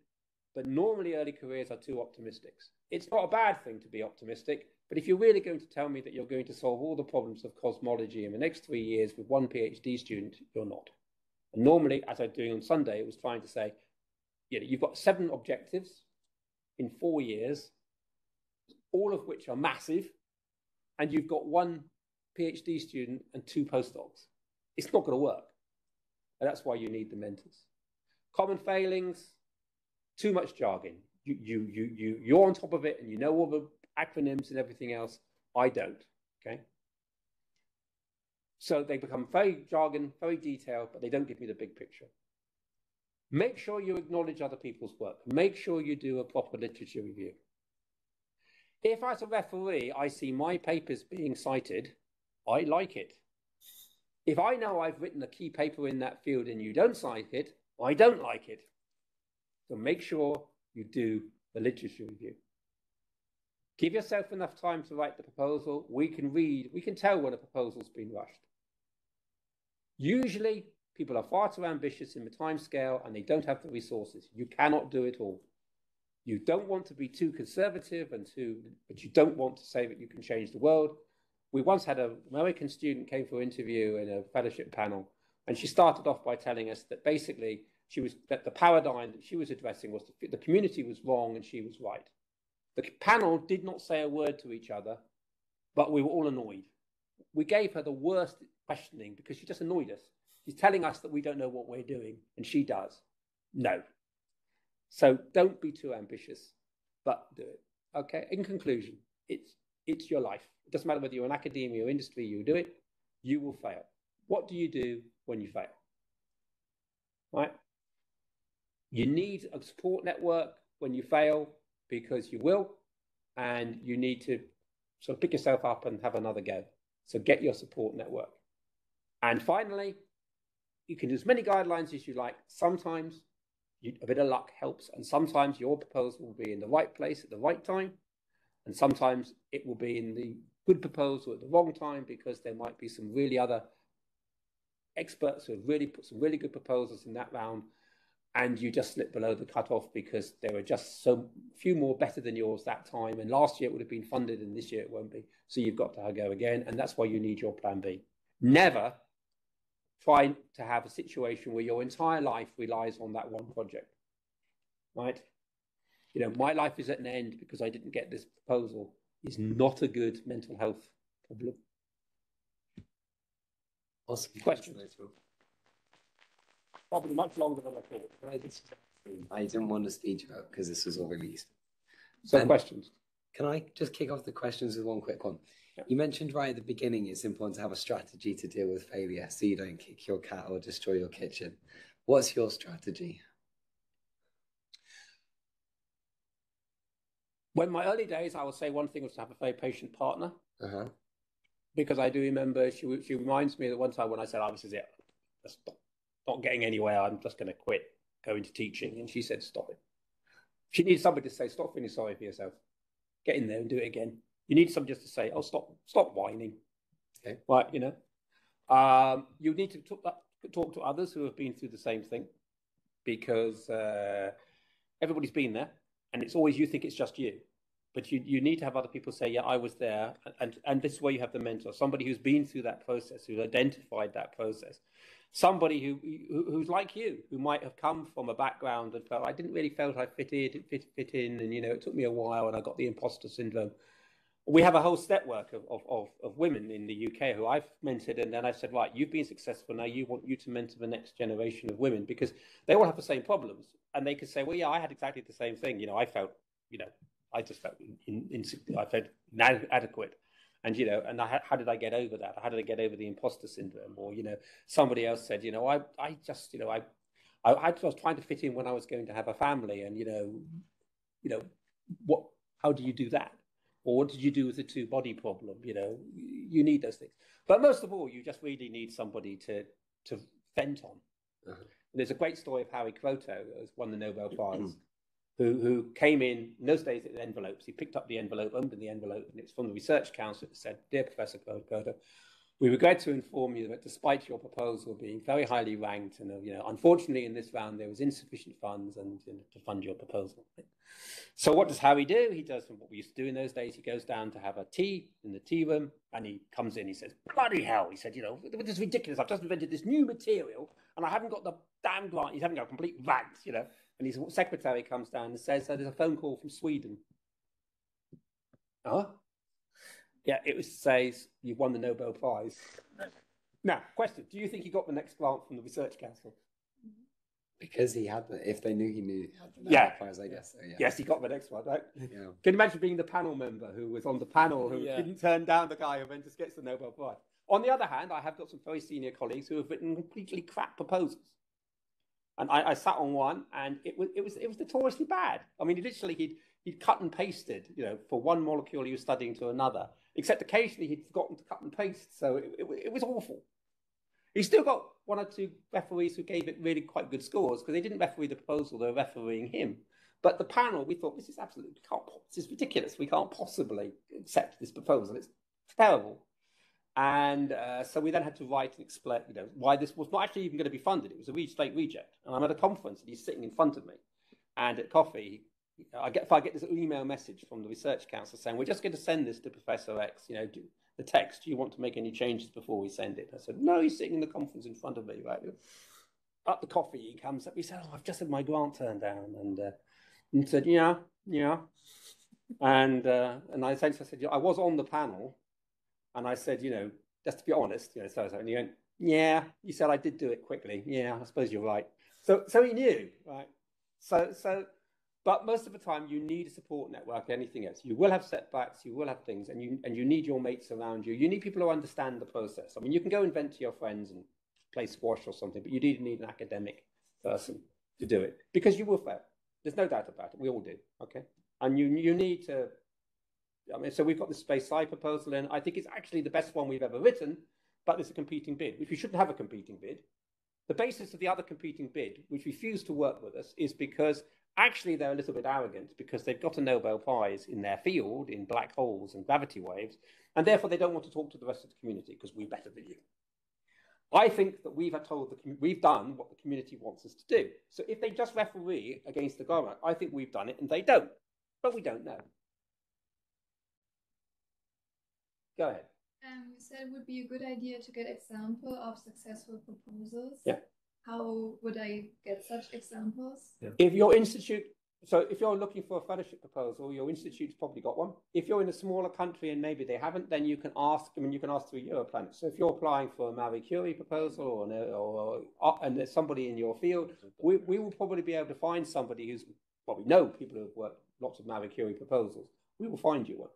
B: but normally early careers are too optimistic. It's not a bad thing to be optimistic, but if you're really going to tell me that you're going to solve all the problems of cosmology in the next three years with one PhD student, you're not. And normally, as I'm doing on Sunday, it was trying to say, you know, you've got seven objectives in four years, all of which are massive, and you've got one PhD student and two postdocs. It's not going to work. And that's why you need the mentors. Common failings, too much jargon. You, you, you, you, you're on top of it and you know all the acronyms and everything else. I don't. Okay. So they become very jargon, very detailed, but they don't give me the big picture. Make sure you acknowledge other people's work. Make sure you do a proper literature review. If, as a referee, I see my papers being cited, I like it. If I know I've written a key paper in that field and you don't cite it, I don't like it. So make sure you do the literature review. Give yourself enough time to write the proposal. We can read, we can tell when a proposal's been rushed. Usually, people are far too ambitious in the time scale and they don't have the resources. You cannot do it all. You don't want to be too conservative and too, but you don't want to say that you can change the world. We once had an American student came for an interview in a fellowship panel, and she started off by telling us that basically she was that the paradigm that she was addressing was the, the community was wrong and she was right. The panel did not say a word to each other, but we were all annoyed. We gave her the worst questioning because she just annoyed us. She's telling us that we don't know what we're doing, and she does. No. So don't be too ambitious, but do it. Okay. In conclusion, it's it's your life. It doesn't matter whether you're in academia or industry, you do it, you will fail. What do you do when you fail? Right? You need a support network when you fail because you will, and you need to sort of pick yourself up and have another go. So get your support network. And finally, you can do as many guidelines as you like. Sometimes you, a bit of luck helps, and sometimes your proposal will be in the right place at the right time, and sometimes it will be in the good proposal at the wrong time because there might be some really other experts who have really put some really good proposals in that round and you just slip below the cutoff because there are just so few more better than yours that time. And last year it would have been funded, and this year it won't be. So you've got to go again, and that's why you need your plan B. Never try to have a situation where your entire life relies on that one project, right? You know, my life is at an end because I didn't get this proposal is not a good mental health problem.
A: Awesome.
B: Questions? Probably much longer than I thought.
A: I didn't want to speed you up because this was all released.
B: So
A: And-
B: questions?
A: Can I just kick off the questions with one quick one? You mentioned right at the beginning it's important to have a strategy to deal with failure so you don't kick your cat or destroy your kitchen. What's your strategy?
B: When my early days, I would say one thing was to have a very patient partner
A: Uh-huh.
B: because I do remember she she reminds me that one time when I said, "Oh, this is it, that's not, not getting anywhere. I'm just going to quit, going to teaching," and she said, "Stop it." She needs somebody to say, "Stop feeling sorry for yourself. Get in there and do it again." You need somebody just to say, "Oh, stop, stop whining."
A: Okay.
B: Right, you know. Um, you need to talk, talk to others who have been through the same thing because uh, everybody's been there, and it's always you think it's just you but you, you need to have other people say, yeah, I was there. And, and this is where you have the mentor, somebody who's been through that process, who's identified that process, somebody who, who who's like you, who might have come from a background and felt, I didn't really felt I fitted fit, fit in. And, you know, it took me a while and I got the imposter syndrome. We have a whole network of, of, of, of women in the UK who I've mentored. And then I've said, right, you've been successful. Now you want you to mentor the next generation of women because they all have the same problems. And they could say, well, yeah, I had exactly the same thing. You know, I felt, you know, I just felt in, in, I felt inadequate. And, you know, and I, how did I get over that? How did I get over the imposter syndrome? Or, you know, somebody else said, you know, I, I just, you know, I, I, I was trying to fit in when I was going to have a family and, you know, you know, what, how do you do that? Or what did you do with the two body problem? You know, you need those things. But most of all, you just really need somebody to, to vent on.
A: Uh-huh.
B: There's a great story of Harry Kroto, who won the Nobel Prize who, who came in, in those days, at the envelopes. He picked up the envelope, opened the envelope, and it's from the Research Council. It said, Dear Professor Kroto, we regret to inform you that despite your proposal being very highly ranked, and you know, unfortunately in this round there was insufficient funds and you know, to fund your proposal. So what does Harry do? He does what we used to do in those days. He goes down to have a tea in the tea room, and he comes in. He says, "Bloody hell!" He said, "You know, this is ridiculous. I've just invented this new material, and I haven't got the damn grant. He's having a complete rant, you know." And his secretary comes down and says, oh, "There's a phone call from Sweden." Oh, yeah. It was says you've won the Nobel Prize. Now, question: Do you think he got the next grant from the Research Council?
A: Because he had the, if they knew he knew he had the Nobel
B: Yeah.
A: Prize, I guess so, yeah.
B: Yes, he got the next one, right?
A: Yeah.
B: Can you imagine being the panel member who was on the panel who
E: Yeah.
B: didn't turn down the guy who then just gets the Nobel Prize? On the other hand, I have got some very senior colleagues who have written completely crap proposals. And I, I sat on one and it was it was it was notoriously bad. I mean literally he'd he'd cut and pasted, you know, for one molecule he was studying to another, except occasionally he'd forgotten to cut and paste. So it, it, it was awful. He still got one or two referees who gave it really quite good scores because they didn't referee the proposal; they were refereeing him. But the panel, we thought this is absolutely can't, this is ridiculous. We can't possibly accept this proposal. It's terrible. And uh, so we then had to write and explain, you know, why this was not actually even going to be funded. It was a re- reject. And I'm at a conference and he's sitting in front of me. And at coffee, I get, if I get this email message from the research council saying, we're just going to send this to Professor X, you know, do, the text, do you want to make any changes before we send it? I said, no, he's sitting in the conference in front of me, right? Up the coffee, he comes up, he said, oh, I've just had my grant turned down. And, uh, and said, yeah, yeah. And, uh, and I essentially said, I was on the panel and I said, you know, just to be honest, you know, so, so and he went, yeah, you said I did do it quickly. Yeah, I suppose you're right. So, so he knew, right? So, so, but most of the time you need a support network, anything else. You will have setbacks, you will have things, and you, and you need your mates around you. You need people who understand the process. I mean, you can go and vent to your friends and play squash or something, but you need, need an academic person to do it because you will fail. There's no doubt about it. We all do, okay? And you, you need to I mean, so we've got the space side proposal, and I think it's actually the best one we've ever written, but there's a competing bid, which we shouldn't have a competing bid. The basis of the other competing bid, which refused to work with us, is because actually they're a little bit arrogant because they've got a Nobel Prize in their field in black holes and gravity waves, and therefore they don't want to talk to the rest of the community because we're better than you. I think that we've told the we've done what the community wants us to do. So if they just referee against the government, I think we've done it, and they don't. But we don't know. Go ahead.
C: Um, you said it would be a good idea to get example of successful proposals.
B: Yeah.
C: How would I get such examples?
B: Yeah. If your institute, so if you're looking for a fellowship proposal, your institute's probably got one. If you're in a smaller country and maybe they haven't, then you can ask. I mean, you can ask through Europlanet. So if you're applying for a Marie Curie proposal or, an, or, or and there's somebody in your field, we, we will probably be able to find somebody who's well, we know people who've worked lots of Marie Curie proposals. We will find you one.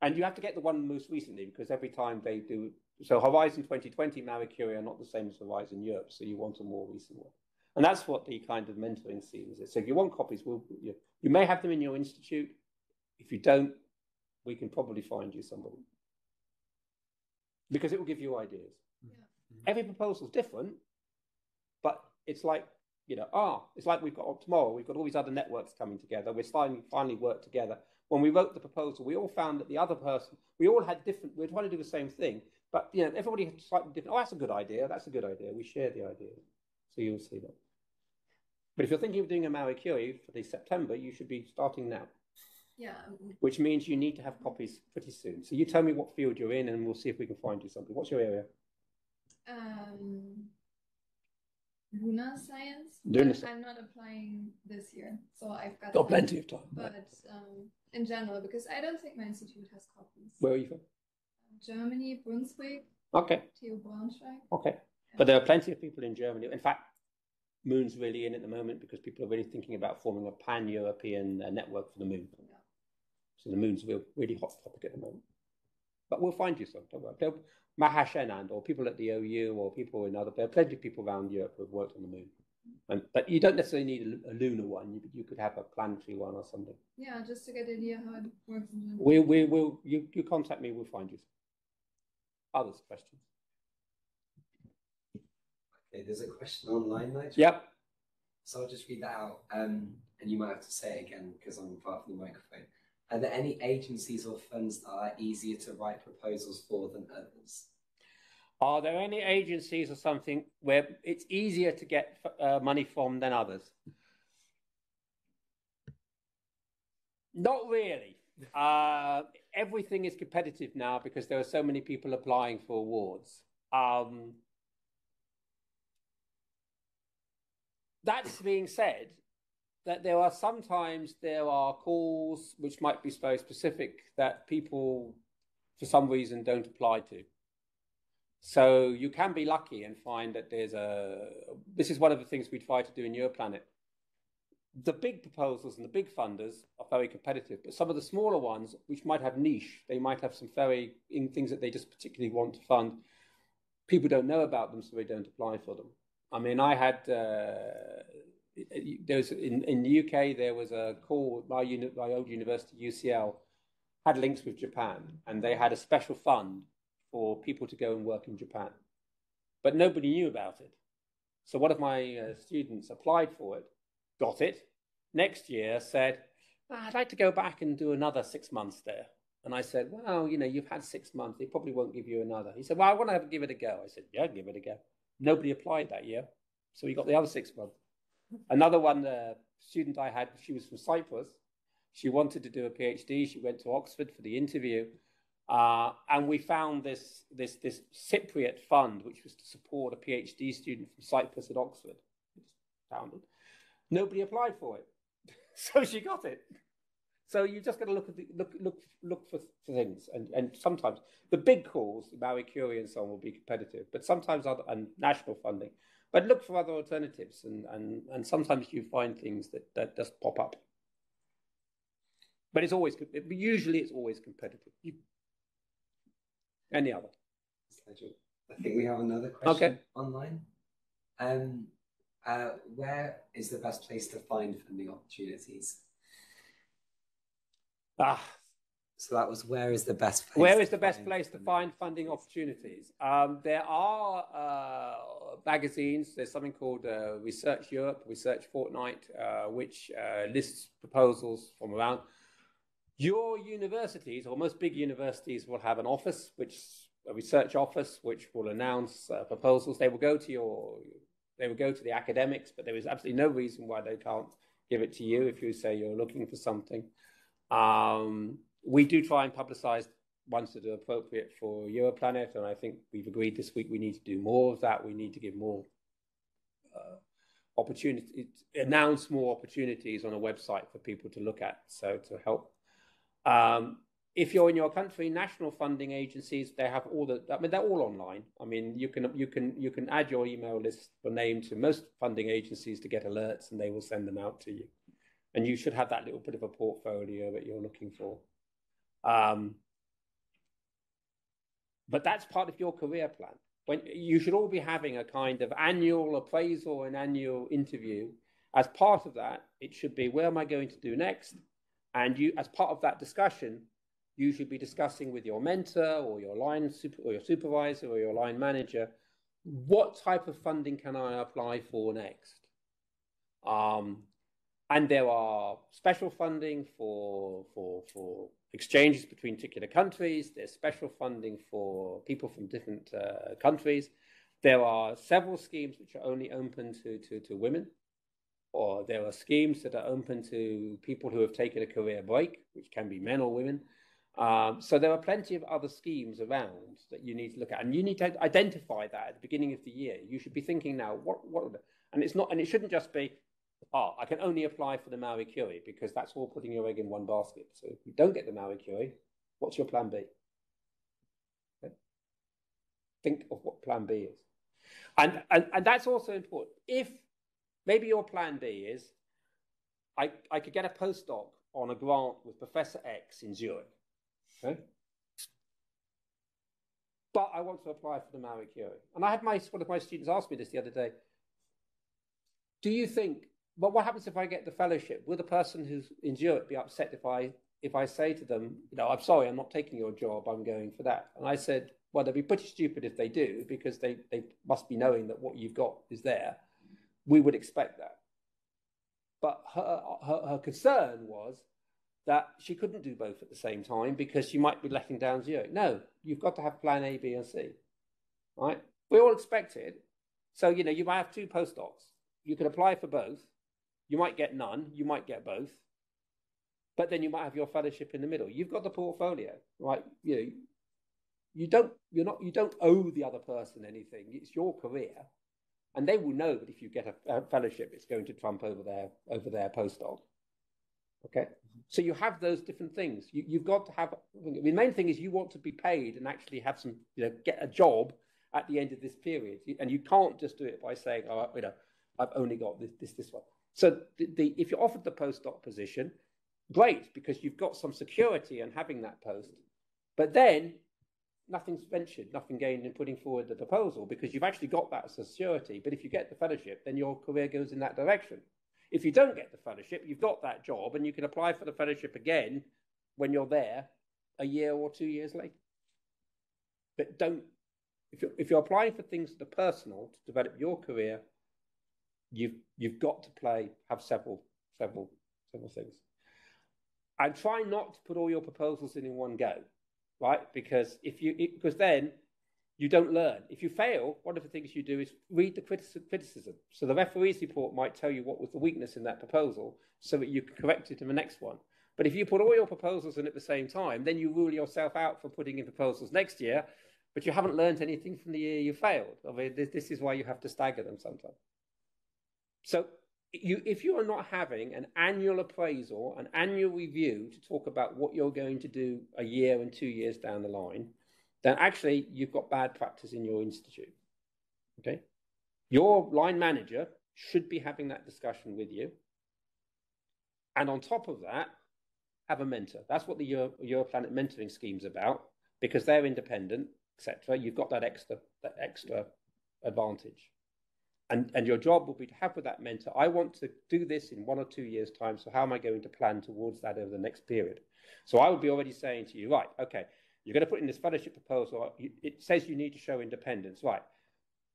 B: And you have to get the one most recently because every time they do, so Horizon 2020 Marie Curie are not the same as Horizon Europe, so you want a more recent one. And that's what the kind of mentoring seems is. So if you want copies, we'll, you, you may have them in your institute. If you don't, we can probably find you somebody. Because it will give you ideas. Yeah. Every proposal is different, but it's like, you know, ah, it's like we've got tomorrow, we've got all these other networks coming together. We're starting finally work together when we wrote the proposal, we all found that the other person, we all had different, we were trying to do the same thing, but you know, everybody had slightly different, oh, that's a good idea, that's a good idea. We share the idea. So you'll see that. But if you're thinking of doing a Marie Curie for the September, you should be starting now.
C: Yeah.
B: Which means you need to have copies pretty soon. So you tell me what field you're in and we'll see if we can find you something. What's your area?
C: Um, lunar science.
B: Lunar
C: I'm not applying this year, so I've got,
B: got plenty of time.
C: But um, in general, because I don't think my institute has copies.
B: Where are you from?
C: Germany, Brunswick.
B: Okay.
C: TU Braunschweig.
B: Okay. But there are plenty of people in Germany. In fact, Moon's really in at the moment because people are really thinking about forming a pan-European uh, network for the Moon. Yeah. So the Moon's a real, really hot topic at the moment. But we'll find you some. Don't worry. Mahesh Anand or people at the OU or people in other, there are plenty of people around Europe who have worked on the moon. And, but you don't necessarily need a, a lunar one. You, you, could have a planetary one or something.
C: Yeah, just to get an idea how it works.
B: We, we will, you, you contact me, we'll find you. Others, questions?
A: Okay, there's a question online, Nigel.
B: Yep.
A: So I'll just read that out. Um, and you might have to say it again because I'm far from the microphone. Are there any agencies or funds that are easier to write proposals for than others?
B: Are there any agencies or something where it's easier to get uh, money from than others? Not really. Uh, everything is competitive now because there are so many people applying for awards. Um, that's being said, that there are sometimes there are calls which might be very specific that people for some reason don't apply to. So you can be lucky and find that there's a this is one of the things we try to do in Europlanet. The big proposals and the big funders are very competitive, but some of the smaller ones, which might have niche, they might have some very in things that they just particularly want to fund. People don't know about them, so they don't apply for them. I mean, I had uh, there was in, in the UK there was a call my, uni, my old university UCL had links with Japan and they had a special fund for people to go and work in Japan. but nobody knew about it. So one of my uh, students applied for it, got it. Next year said, "Ah, I'd like to go back and do another six months there. And I said, well, you know, you've had six months. They probably won't give you another. He said, well, I want to give it a go. I said, yeah, give it a go. Nobody applied that year. So he got the other six months. Another one, uh, student I had, she was from Cyprus. She wanted to do a PhD. She went to Oxford for the interview. Uh, and we found this, this, this Cypriot fund, which was to support a PhD student from Cyprus at Oxford. Found it. Nobody applied for it. so she got it. So you just got to look at the, look look look for, for things, and and sometimes the big calls, Marie Curie and so on, will be competitive, but sometimes other and national funding. But look for other alternatives, and and and sometimes you find things that that just pop up. But it's always usually it's always competitive. You, any other?
A: I think we have another question
B: Okay.
A: online. Um, uh, where is the best place to find funding opportunities?
B: Ah,
A: So that was where is the best place?
B: Where
A: to
B: the best
A: find
B: place to
A: funding
B: find funding opportunities? Um, there are uh, magazines. There's something called uh, Research Europe, Research Fortnight, uh, which uh, lists proposals from around. Your universities, or most big universities, will have an office, which a research office, which will announce uh, proposals. They will go to your, they would go to the academics, but there is absolutely no reason why they can't give it to you if you say you're looking for something. Um, we do try and publicize ones that are appropriate for Europlanet, and I think we've agreed this week we need to do more of that. We need to give more uh, opportunity, announce more opportunities on a website for people to look at, so to help. Um, if you're in your country, national funding agencies they have all the. I mean, they're all online. I mean, you can you can you can add your email list or name to most funding agencies to get alerts, and they will send them out to you. And you should have that little bit of a portfolio that you're looking for. Um, but that's part of your career plan. When you should all be having a kind of annual appraisal and annual interview. As part of that, it should be where am I going to do next? And you, as part of that discussion, you should be discussing with your mentor or your line super, or your supervisor or your line manager what type of funding can I apply for next. Um, and there are special funding for for for exchanges between particular countries. There's special funding for people from different uh, countries. There are several schemes which are only open to, to, to women, or there are schemes that are open to people who have taken a career break, which can be men or women. Um, so there are plenty of other schemes around that you need to look at, and you need to identify that at the beginning of the year. You should be thinking now, what what, and it's not, and it shouldn't just be oh, I can only apply for the Marie Curie because that's all putting your egg in one basket. So if you don't get the Marie Curie, what's your plan B? Okay. Think of what plan B is. And, and, and that's also important. If maybe your plan B is, I, I could get a postdoc on a grant with Professor X in Zurich. Okay? But I want to apply for the Marie Curie. And I had my, one of my students ask me this the other day. Do you think but what happens if I get the fellowship? Will the person who's in Zurich be upset if I if I say to them, you know, I'm sorry, I'm not taking your job, I'm going for that? And I said, well, they'd be pretty stupid if they do, because they, they must be knowing that what you've got is there. We would expect that. But her, her, her concern was that she couldn't do both at the same time because she might be letting down Zurich. No, you've got to have plan A, B, and C. Right? We all expect it. So, you know, you might have two postdocs. You can apply for both you might get none, you might get both, but then you might have your fellowship in the middle. You've got the portfolio, right? You know, you don't you're not you don't owe the other person anything. It's your career, and they will know that if you get a, a fellowship, it's going to trump over their over their postdoc. Okay, so you have those different things. You, you've got to have. I mean, The main thing is you want to be paid and actually have some, you know, get a job at the end of this period, and you can't just do it by saying, oh, you know, I've only got this this this one. So the, the, if you're offered the postdoc position, great, because you've got some security in having that post. But then nothing's ventured, nothing gained in putting forward the proposal because you've actually got that as a security. But if you get the fellowship, then your career goes in that direction. If you don't get the fellowship, you've got that job and you can apply for the fellowship again when you're there a year or two years later. But don't If you're, if you're applying for things that are personal to develop your career, you've you've got to play have several several several things. And try not to put all your proposals in in one go, right? Because if you it, because then you don't learn. If you fail, one of the things you do is read the criticism. So the referee's report might tell you what was the weakness in that proposal so that you can correct it in the next one. But if you put all your proposals in at the same time, then you rule yourself out for putting in proposals next year, but you haven't learned anything from the year you failed. I mean, this, this is why you have to stagger them sometimes. So you, if you are not having an annual appraisal, an annual review to talk about what you're going to do a year and two years down the line, then actually you've got bad practice in your institute. Okay? Your line manager should be having that discussion with you. And on top of that, have a mentor. That's what the Euro, Europlanet mentoring scheme is about because they're independent, etc. You've got that extra that extra advantage. And, and your job will be to have with that mentor, I want to do this in one or two years' time. So how am I going to plan towards that over the next period? So I would be already saying to you, right, okay, you're going to put in this fellowship proposal. It says you need to show independence, right?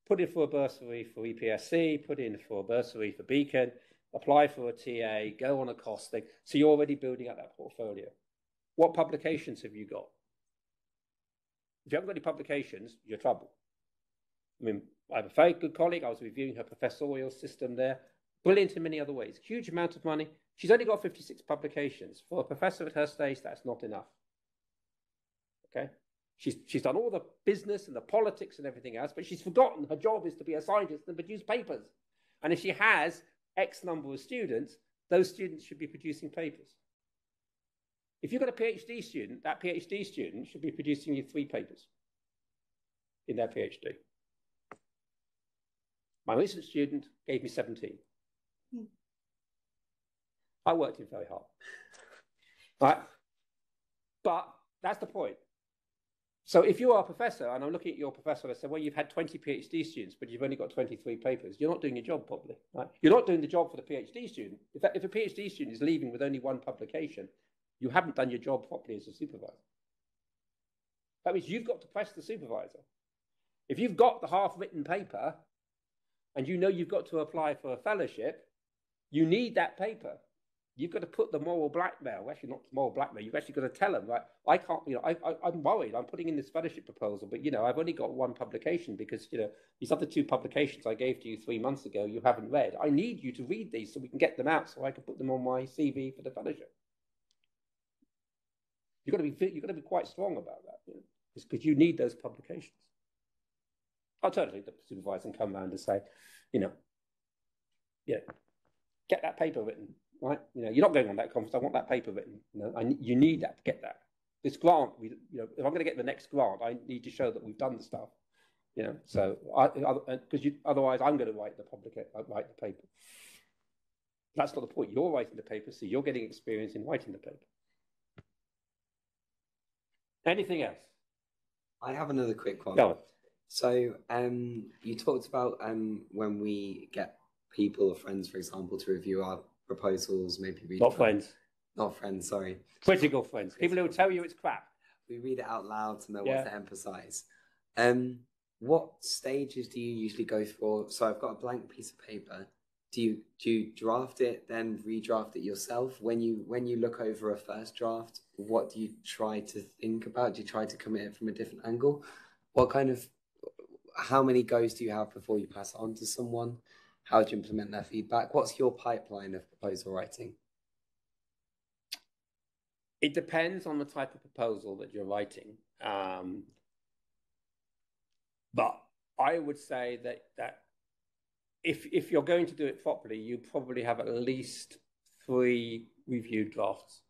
B: Put in for a bursary for EPSC, put in for a bursary for Beacon, apply for a TA, go on a costing. So you're already building up that portfolio. What publications have you got? If you haven't got any publications, you're trouble. I mean, I have a very good colleague. I was reviewing her professorial system there. Brilliant in many other ways. Huge amount of money. She's only got 56 publications. For a professor at her stage, that's not enough. Okay? She's, she's done all the business and the politics and everything else, but she's forgotten her job is to be a scientist and produce papers. And if she has X number of students, those students should be producing papers. If you've got a PhD student, that PhD student should be producing you three papers in their PhD. My recent student gave me 17. Hmm. I worked him very hard. right? But that's the point. So if you are a professor, and I'm looking at your professor, and I say, well, you've had 20 PhD students, but you've only got 23 papers, you're not doing your job properly. Right? You're not doing the job for the PhD student. If, that, if a PhD student is leaving with only one publication, you haven't done your job properly as a supervisor. That means you've got to press the supervisor. If you've got the half-written paper, and you know you've got to apply for a fellowship, you need that paper you've got to put the moral blackmail. Actually, not moral blackmail. You've actually got to tell them, like, I can't, you know, I, I, am worried. I'm putting in this fellowship proposal, but you know, I've only got one publication because you know these other two publications I gave to you three months ago you haven't read. I need you to read these so we can get them out, so I can put them on my CV for the fellowship. You've got to be, you've got to be quite strong about that, you know, because you need those publications. Alternatively, the supervisor can come around and say, you know, yeah, get that paper written right? You know, you're not going on that conference. I want that paper written. You know, I, you need that to get that. This grant, we, you know, if I'm going to get the next grant, I need to show that we've done the stuff. You know, so because otherwise I'm going to write the public, uh, write the paper. That's not the point. You're writing the paper, so you're getting experience in writing the paper. Anything else?
A: I have another quick one.
B: Go on.
A: So, um, you talked about um, when we get people or friends, for example, to review our proposals, maybe read
B: Not friends.
A: Not friends, sorry.
B: Critical friends. People who will tell you it's crap.
A: We read it out loud to know yeah. what to emphasize. Um, what stages do you usually go for? So I've got a blank piece of paper. Do you do you draft it, then redraft it yourself? When you when you look over a first draft, what do you try to think about? Do you try to come at it from a different angle? What kind of how many goes do you have before you pass it on to someone? How do you implement their feedback? What's your pipeline of proposal writing?
B: It depends on the type of proposal that you're writing. Um, but I would say that that if if you're going to do it properly, you probably have at least three review drafts.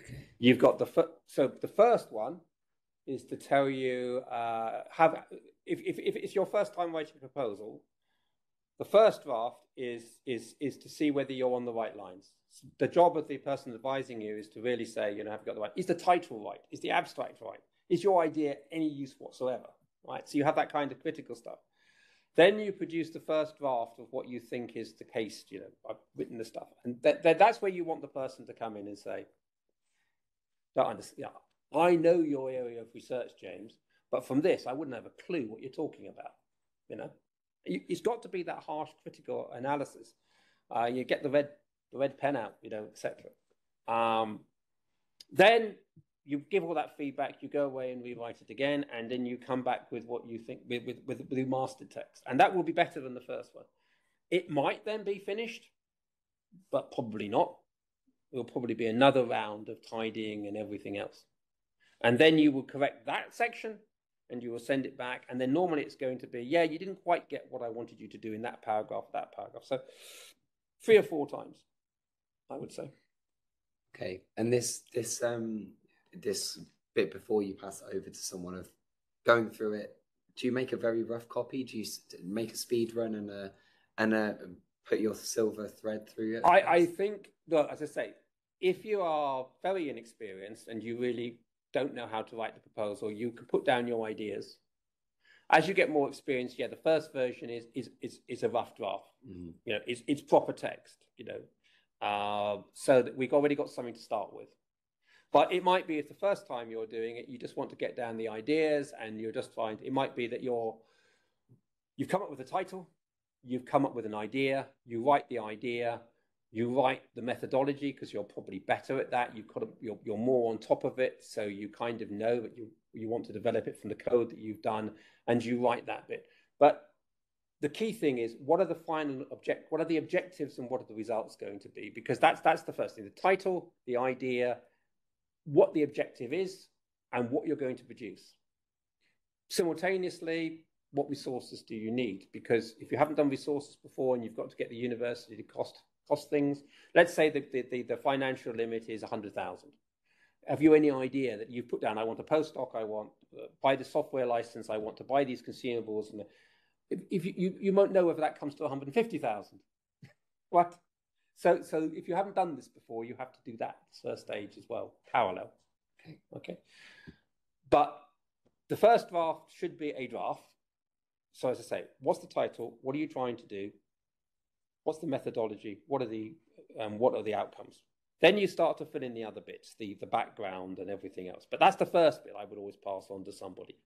B: Okay. You've got the so the first one is to tell you uh, have if, if if it's your first time writing a proposal, the first draft is, is, is to see whether you're on the right lines. The job of the person advising you is to really say, you know, have you got the right? Is the title right? Is the abstract right? Is your idea any use whatsoever? Right. So you have that kind of critical stuff. Then you produce the first draft of what you think is the case. You know, I've written the stuff, and that, that, that's where you want the person to come in and say, "Don't understand. Yeah, I know your area of research, James, But from this, I wouldn't have a clue what you're talking about. You know, it's got to be that harsh critical analysis. Uh, you get the red the red pen out, you know, etc. Um, then you give all that feedback, you go away and rewrite it again, and then you come back with what you think with with, with, with text, and that will be better than the first one. It might then be finished, but probably not. Will probably be another round of tidying and everything else. And then you will correct that section and you will send it back. And then normally it's going to be, yeah, you didn't quite get what I wanted you to do in that paragraph, that paragraph. So three or four times, I would say.
A: Okay. And this this um this bit before you pass it over to someone of going through it, do you make a very rough copy? Do you make a speed run and a and a put your silver thread through it?
B: I, I think, well, as I say, if you are very inexperienced and you really don't know how to write the proposal, you can put down your ideas. As you get more experience, yeah, the first version is is is, is a rough draft.
A: Mhm.
B: You know, it's it's proper text. You know, uh, so that we've already got something to start with. But it might be if the first time you're doing it, you just want to get down the ideas, and you're just find it might be that you're you've come up with a title, you've come up with an idea, you write the idea, you write the methodology because you're probably better at that. You've got to, you're, you're more on top of it, so you kind of know that you you want to develop it from the code that you've done, and you write that bit. But the key thing is what are the final object what are the objectives and what are the results going to be because that's that's the first thing the title the idea what the objective is and what you're going to produce simultaneously what resources do you need because if you haven't done resources before and you've got to get the university to cost cost things let's say that the, the, the financial limit is 100000 have you any idea that you've put down i want a postdoc i want uh, buy the software license i want to buy these consumables and the, if, if you, you, you won't know whether that comes to 150,000. what? So, so if you haven't done this before, you have to do that first stage as well, parallel.
A: Okay.
B: Okay. But the first draft should be a draft. So as I say, what's the title? What are you trying to do? What's the methodology? What are the um, what are the outcomes? Then you start to fill in the other bits, the the background and everything else. But that's the first bit I would always pass on to somebody.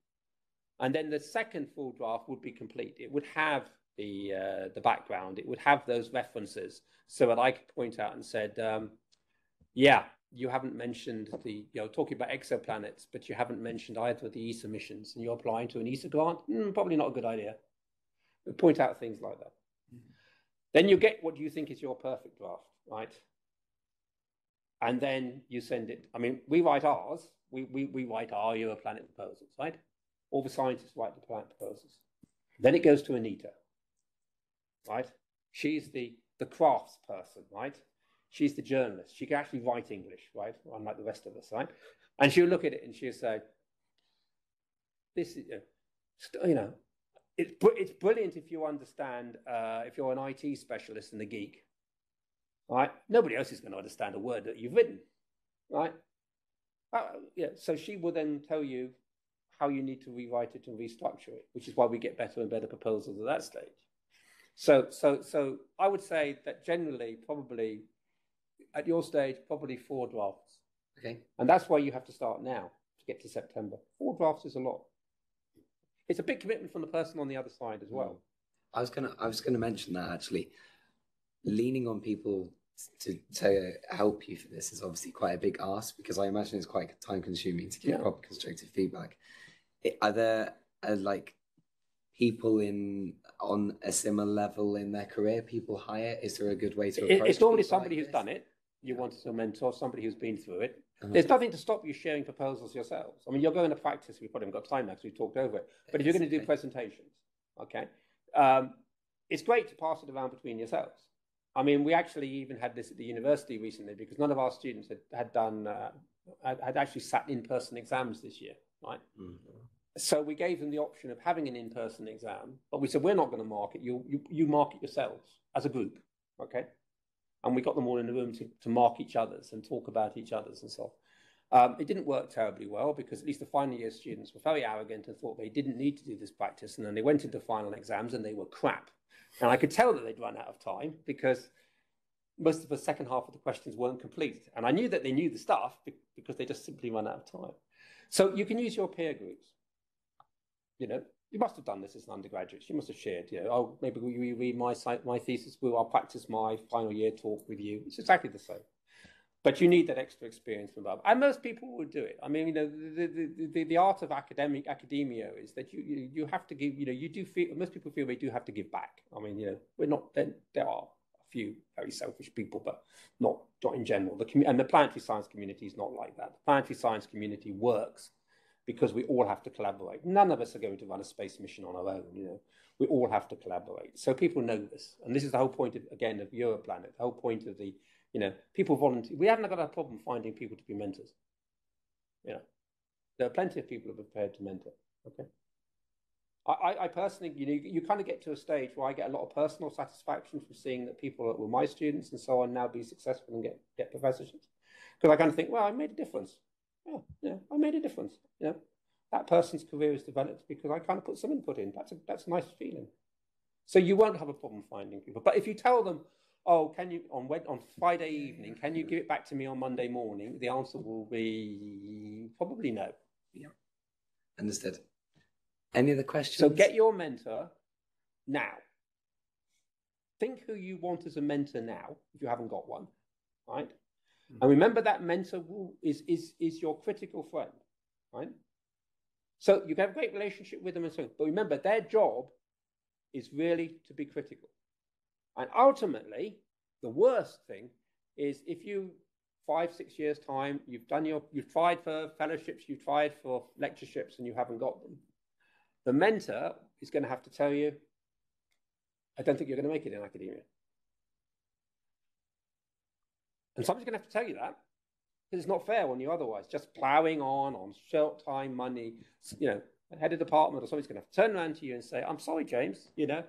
B: And then the second full draft would be complete. It would have the uh, the background. It would have those references, so that I could point out and said, um, "Yeah, you haven't mentioned the you know talking about exoplanets, but you haven't mentioned either of the ESA missions, and you're applying to an ESA grant. Mm, probably not a good idea." Point out things like that. Then you get what you think is your perfect draft, right? And then you send it. I mean, we write ours. We we we write our Europlanet proposals, right? all the scientists write the planet proposals. Then it goes to Anita, right? She's the, the crafts person, right? She's the journalist. She can actually write English, right? Unlike the rest of us, right? And she'll look at it and she'll say, this is, you know, it's, it's brilliant if you understand, uh, if you're an IT specialist and a geek, right? Nobody else is going to understand a word that you've written, right? Uh, yeah, so she will then tell you how you need to rewrite it and restructure it, which is why we get better and better proposals at that stage. So, so, so I would say that generally, probably at your stage, probably four drafts,
A: Okay.
B: and that's why you have to start now to get to September. Four drafts is a lot. It's a big commitment from the person on the other side as well.
A: I was gonna I was gonna mention that actually. Leaning on people to to help you for this is obviously quite a big ask because I imagine it's quite time consuming to get
B: Yeah.
A: proper constructive feedback. Are there uh, like people in on a similar level in their career? People hire? Is there a good way to approach?
B: it's normally somebody
A: like
B: who's done it. You want to mentor somebody who's been through it.
A: Uh-huh.
B: There's nothing to stop you sharing proposals yourselves. I mean, you're going to practice. We probably haven't got time now because we've talked over it. But if you're going to do presentations, okay, um, it's great to pass it around between yourselves. I mean, we actually even had this at the university recently because none of our students had, had done uh, had, actually sat in-person exams this year, right?
A: Mhm.
B: So we gave them the option of having an in-person exam, but we said we're not going to mark it. You you you mark it yourselves as a group, okay? And we got them all in the room to, to mark each other's and talk about each other's and so on. Um, it didn't work terribly well because at least the final year students were very arrogant and thought they didn't need to do this practice. And then they went into final exams and they were crap. And I could tell that they'd run out of time because most of the second half of the questions weren't complete. And I knew that they knew the stuff because they just simply run out of time. So you can use your peer groups. you know, you must have done this as an undergraduate. You must have shared, you know, oh, maybe we read my my thesis, well, I'll practice my final year talk with you. It's exactly the same. But you need that extra experience from above. And most people would do it. I mean, you know, the, the, the, the art of academic academia is that you, you, you have to give, you know, you do feel, most people feel they do have to give back. I mean, you know, we're not, there, there are a few very selfish people, but not, not in general. The, and the planetary science community is not like that. The planetary science community works because we all have to collaborate. None of us are going to run a space mission on our own, you know. We all have to collaborate. So people know this. And this is the whole point, of, again, of Europlanet, the whole point of the you know, people volunteer. We haven't got a problem finding people to be mentors. You know, there are plenty of people who are prepared to mentor. Okay. I, I personally, you know, you, you kind of get to a stage where I get a lot of personal satisfaction from seeing that people that were my students and so on now be successful and get, get professorships. Because I kind of think, well, I made a difference. Yeah, yeah, I made a difference. You know, that person's career is developed because I kind of put some input in. That's a, that's a nice feeling. So you won't have a problem finding people. But if you tell them, oh, can you on Wed on Friday evening? Can you give it back to me on Monday morning? The answer will be probably no.
A: Yeah, understood. Any other questions?
B: So get your mentor now. Think who you want as a mentor now, if you haven't got one, right? And remember that mentor is is is your critical friend, right? So you can have a great relationship with them and so on. But remember, their job is really to be critical. And ultimately, the worst thing is if you five, six years time, you've done your, you've tried for fellowships, you've tried for lectureships, and you haven't got them. The mentor is going to have to tell you, I don't think you're going to make it in academia. And somebody's going to have to tell you that because it's not fair on you otherwise. Just ploughing on on short time money, you know, head of department or somebody's going to to turn around to you and say, "I'm sorry, James. You know,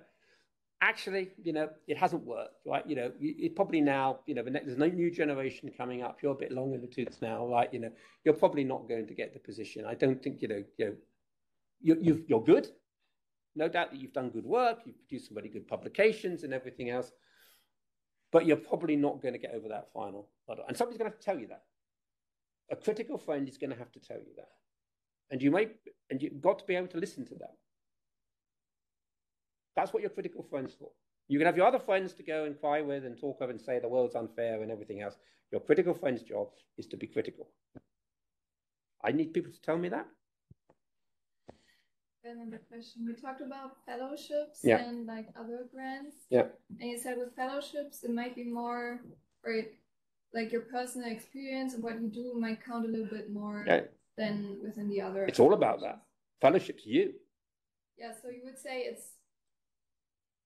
B: actually, you know, it hasn't worked, right? You know, it probably now, you know, the next, there's no new generation coming up. You're a bit long in the tooth now, right? You know, you're probably not going to get the position. I don't think, you know, you know, you, you've, you're good. No doubt that you've done good work. You've produced some really good publications and everything else. But you're probably not going to get over that final hurdle. And somebody's going to have to tell you that. A critical friend is going to have to tell you that. And you may, and you've got to be able to listen to that. That's what your critical friends for. You can have your other friends to go and cry with and talk of and say the world's unfair and everything else. Your critical friend's job is to be critical. I need people to tell me that.
C: Another question. We talked about fellowships
B: yeah.
C: and like other grants.
B: Yeah.
C: And you said with fellowships, it might be more, right? Like your personal experience and what you do might count a little bit more yeah. than within the other.
B: It's all about that. Fellowship's you.
C: Yeah. So you would say it's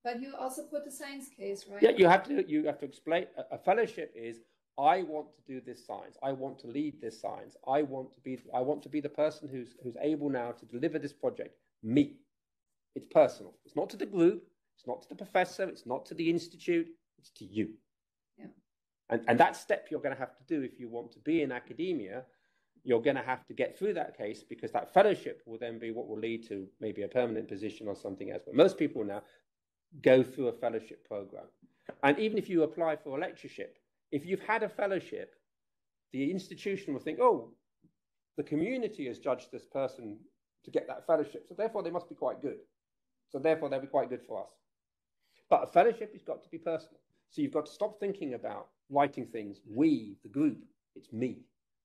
C: but you also put the science case, right?
B: Yeah, you have to. You have to explain. A, a fellowship is I want to do this science. I want to lead this science. I want to be. I want to be the person who's who's able now to deliver this project. Me. It's personal. It's not to the group. It's not to the professor. It's not to the institute. It's to you.
C: Yeah.
B: And and that step you're going to have to do if you want to be in academia. You're going to have to get through that case because that fellowship will then be what will lead to maybe a permanent position or something else. But most people now, go through a fellowship program. And even if you apply for a lectureship, if you've had a fellowship, the institution will think, oh, the community has judged this person to get that fellowship, so therefore they must be quite good. So therefore they'll be quite good for us. But a fellowship has got to be personal. So you've got to stop thinking about writing things, we, the group, it's me,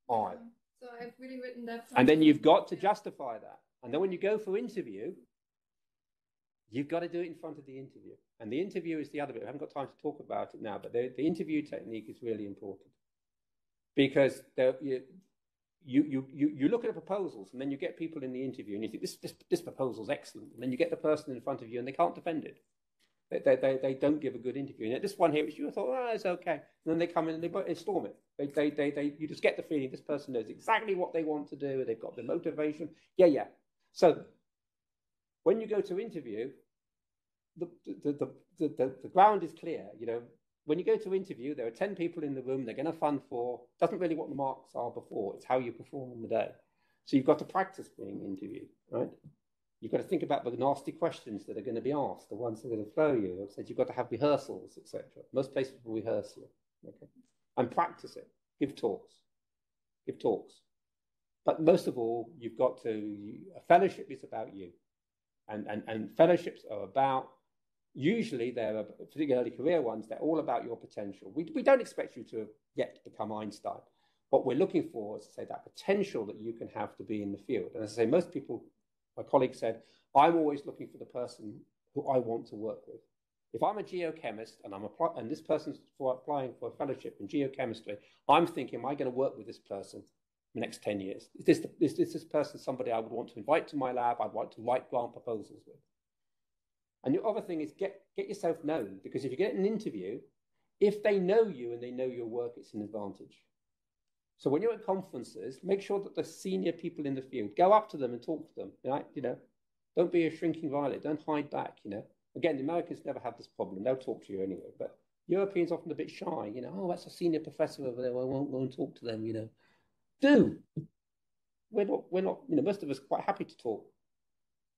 B: I.
C: Um, so I've really written that.
B: And then you've got to justify that. And then when you go for interview, You've got to do it in front of the interview. And the interview is the other bit. I haven't got time to talk about it now, but the, the interview technique is really important. Because there, you, you, you, you look at the proposals and then you get people in the interview and you think, this, this, this proposal's excellent. And then you get the person in front of you and they can't defend it. They, they, they, they don't give a good interview. And this one here, which you thought, oh, it's okay. And then they come in and they, they storm it. They, they, they, they, you just get the feeling this person knows exactly what they want to do. They've got the motivation. Yeah, yeah. So when you go to interview, the, the, the, the, the ground is clear. You know, when you go to interview, there are 10 people in the room, they're going to fund for, doesn't really what the marks are before, it's how you perform on the day. So you've got to practice being interviewed, right? You've got to think about the nasty questions that are going to be asked, the ones that are going to throw you. I said you've got to have rehearsals, etc. Most places will rehearse you, okay? And practice it. Give talks. Give talks. But most of all, you've got to, a fellowship is about you. And, and, and fellowships are about, usually they're, particularly early career ones, they're all about your potential. We, we don't expect you to have yet become Einstein. What we're looking for is to say that potential that you can have to be in the field. And as I say, most people, my colleague said, I'm always looking for the person who I want to work with. If I'm a geochemist and I'm apply- and this person's for applying for a fellowship in geochemistry, I'm thinking, am I going to work with this person the next 10 years? Is this, the, is this person somebody I would want to invite to my lab? I'd like to write grant proposals with. And the other thing is get, get yourself known because if you get an interview, if they know you and they know your work, it's an advantage. So when you're at conferences, make sure that the senior people in the field go up to them and talk to them. Right? You know, don't be a shrinking violet. Don't hide back. You know, again, the Americans never have this problem. They'll talk to you anyway. But Europeans often a bit shy. You know, oh, that's a senior professor over there. I won't go and talk to them. You know, do. We're not. We're not. You know, most of us quite happy to talk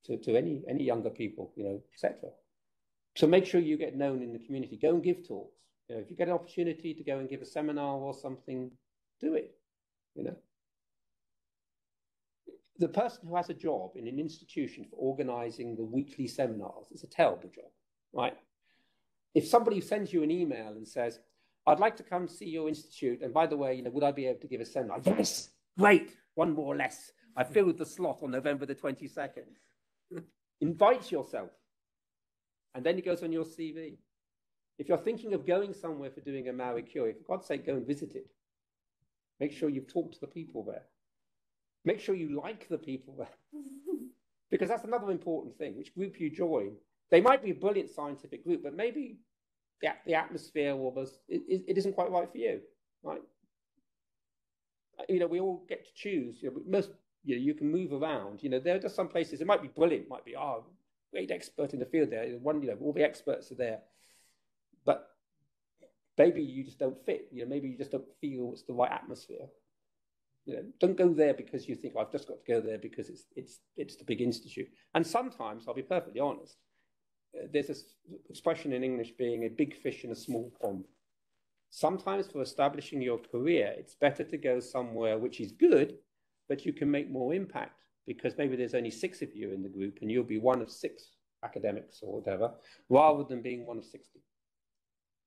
B: to, to any any younger people. You know, etc. So make sure you get known in the community. Go and give talks. You know, if you get an opportunity to go and give a seminar or something, do it. You know, the person who has a job in an institution for organizing the weekly seminars is a terrible job, right? If somebody sends you an email and says, I'd like to come see your institute, and by the way, you know, would I be able to give a seminar? Yes, great, one more or less. I filled the slot on November the 22nd. Invite yourself. And then it goes on your CV. If you're thinking of going somewhere for doing a Marie Curie, for God's sake, go and visit it. Make sure you've talked to the people there. Make sure you like the people there. because that's another important thing. Which group you join. They might be a brilliant scientific group, but maybe the, the atmosphere or the, it, it isn't quite right for you. Right? You know, we all get to choose. You know, most you know, you can move around. You know, there are just some places it might be brilliant, might be oh, great expert in the field there. One, you know, all the experts are there, but maybe you just don't fit. You know, maybe you just don't feel it's the right atmosphere. You know, don't go there because you think I've just got to go there because it's it's it's the big institute. And sometimes, I'll be perfectly honest, uh, there's this expression in English being a big fish in a small pond. Sometimes for establishing your career, it's better to go somewhere which is good, but you can make more impact because maybe there's only six of you in the group and you'll be one of six academics or whatever, rather than being one of 60.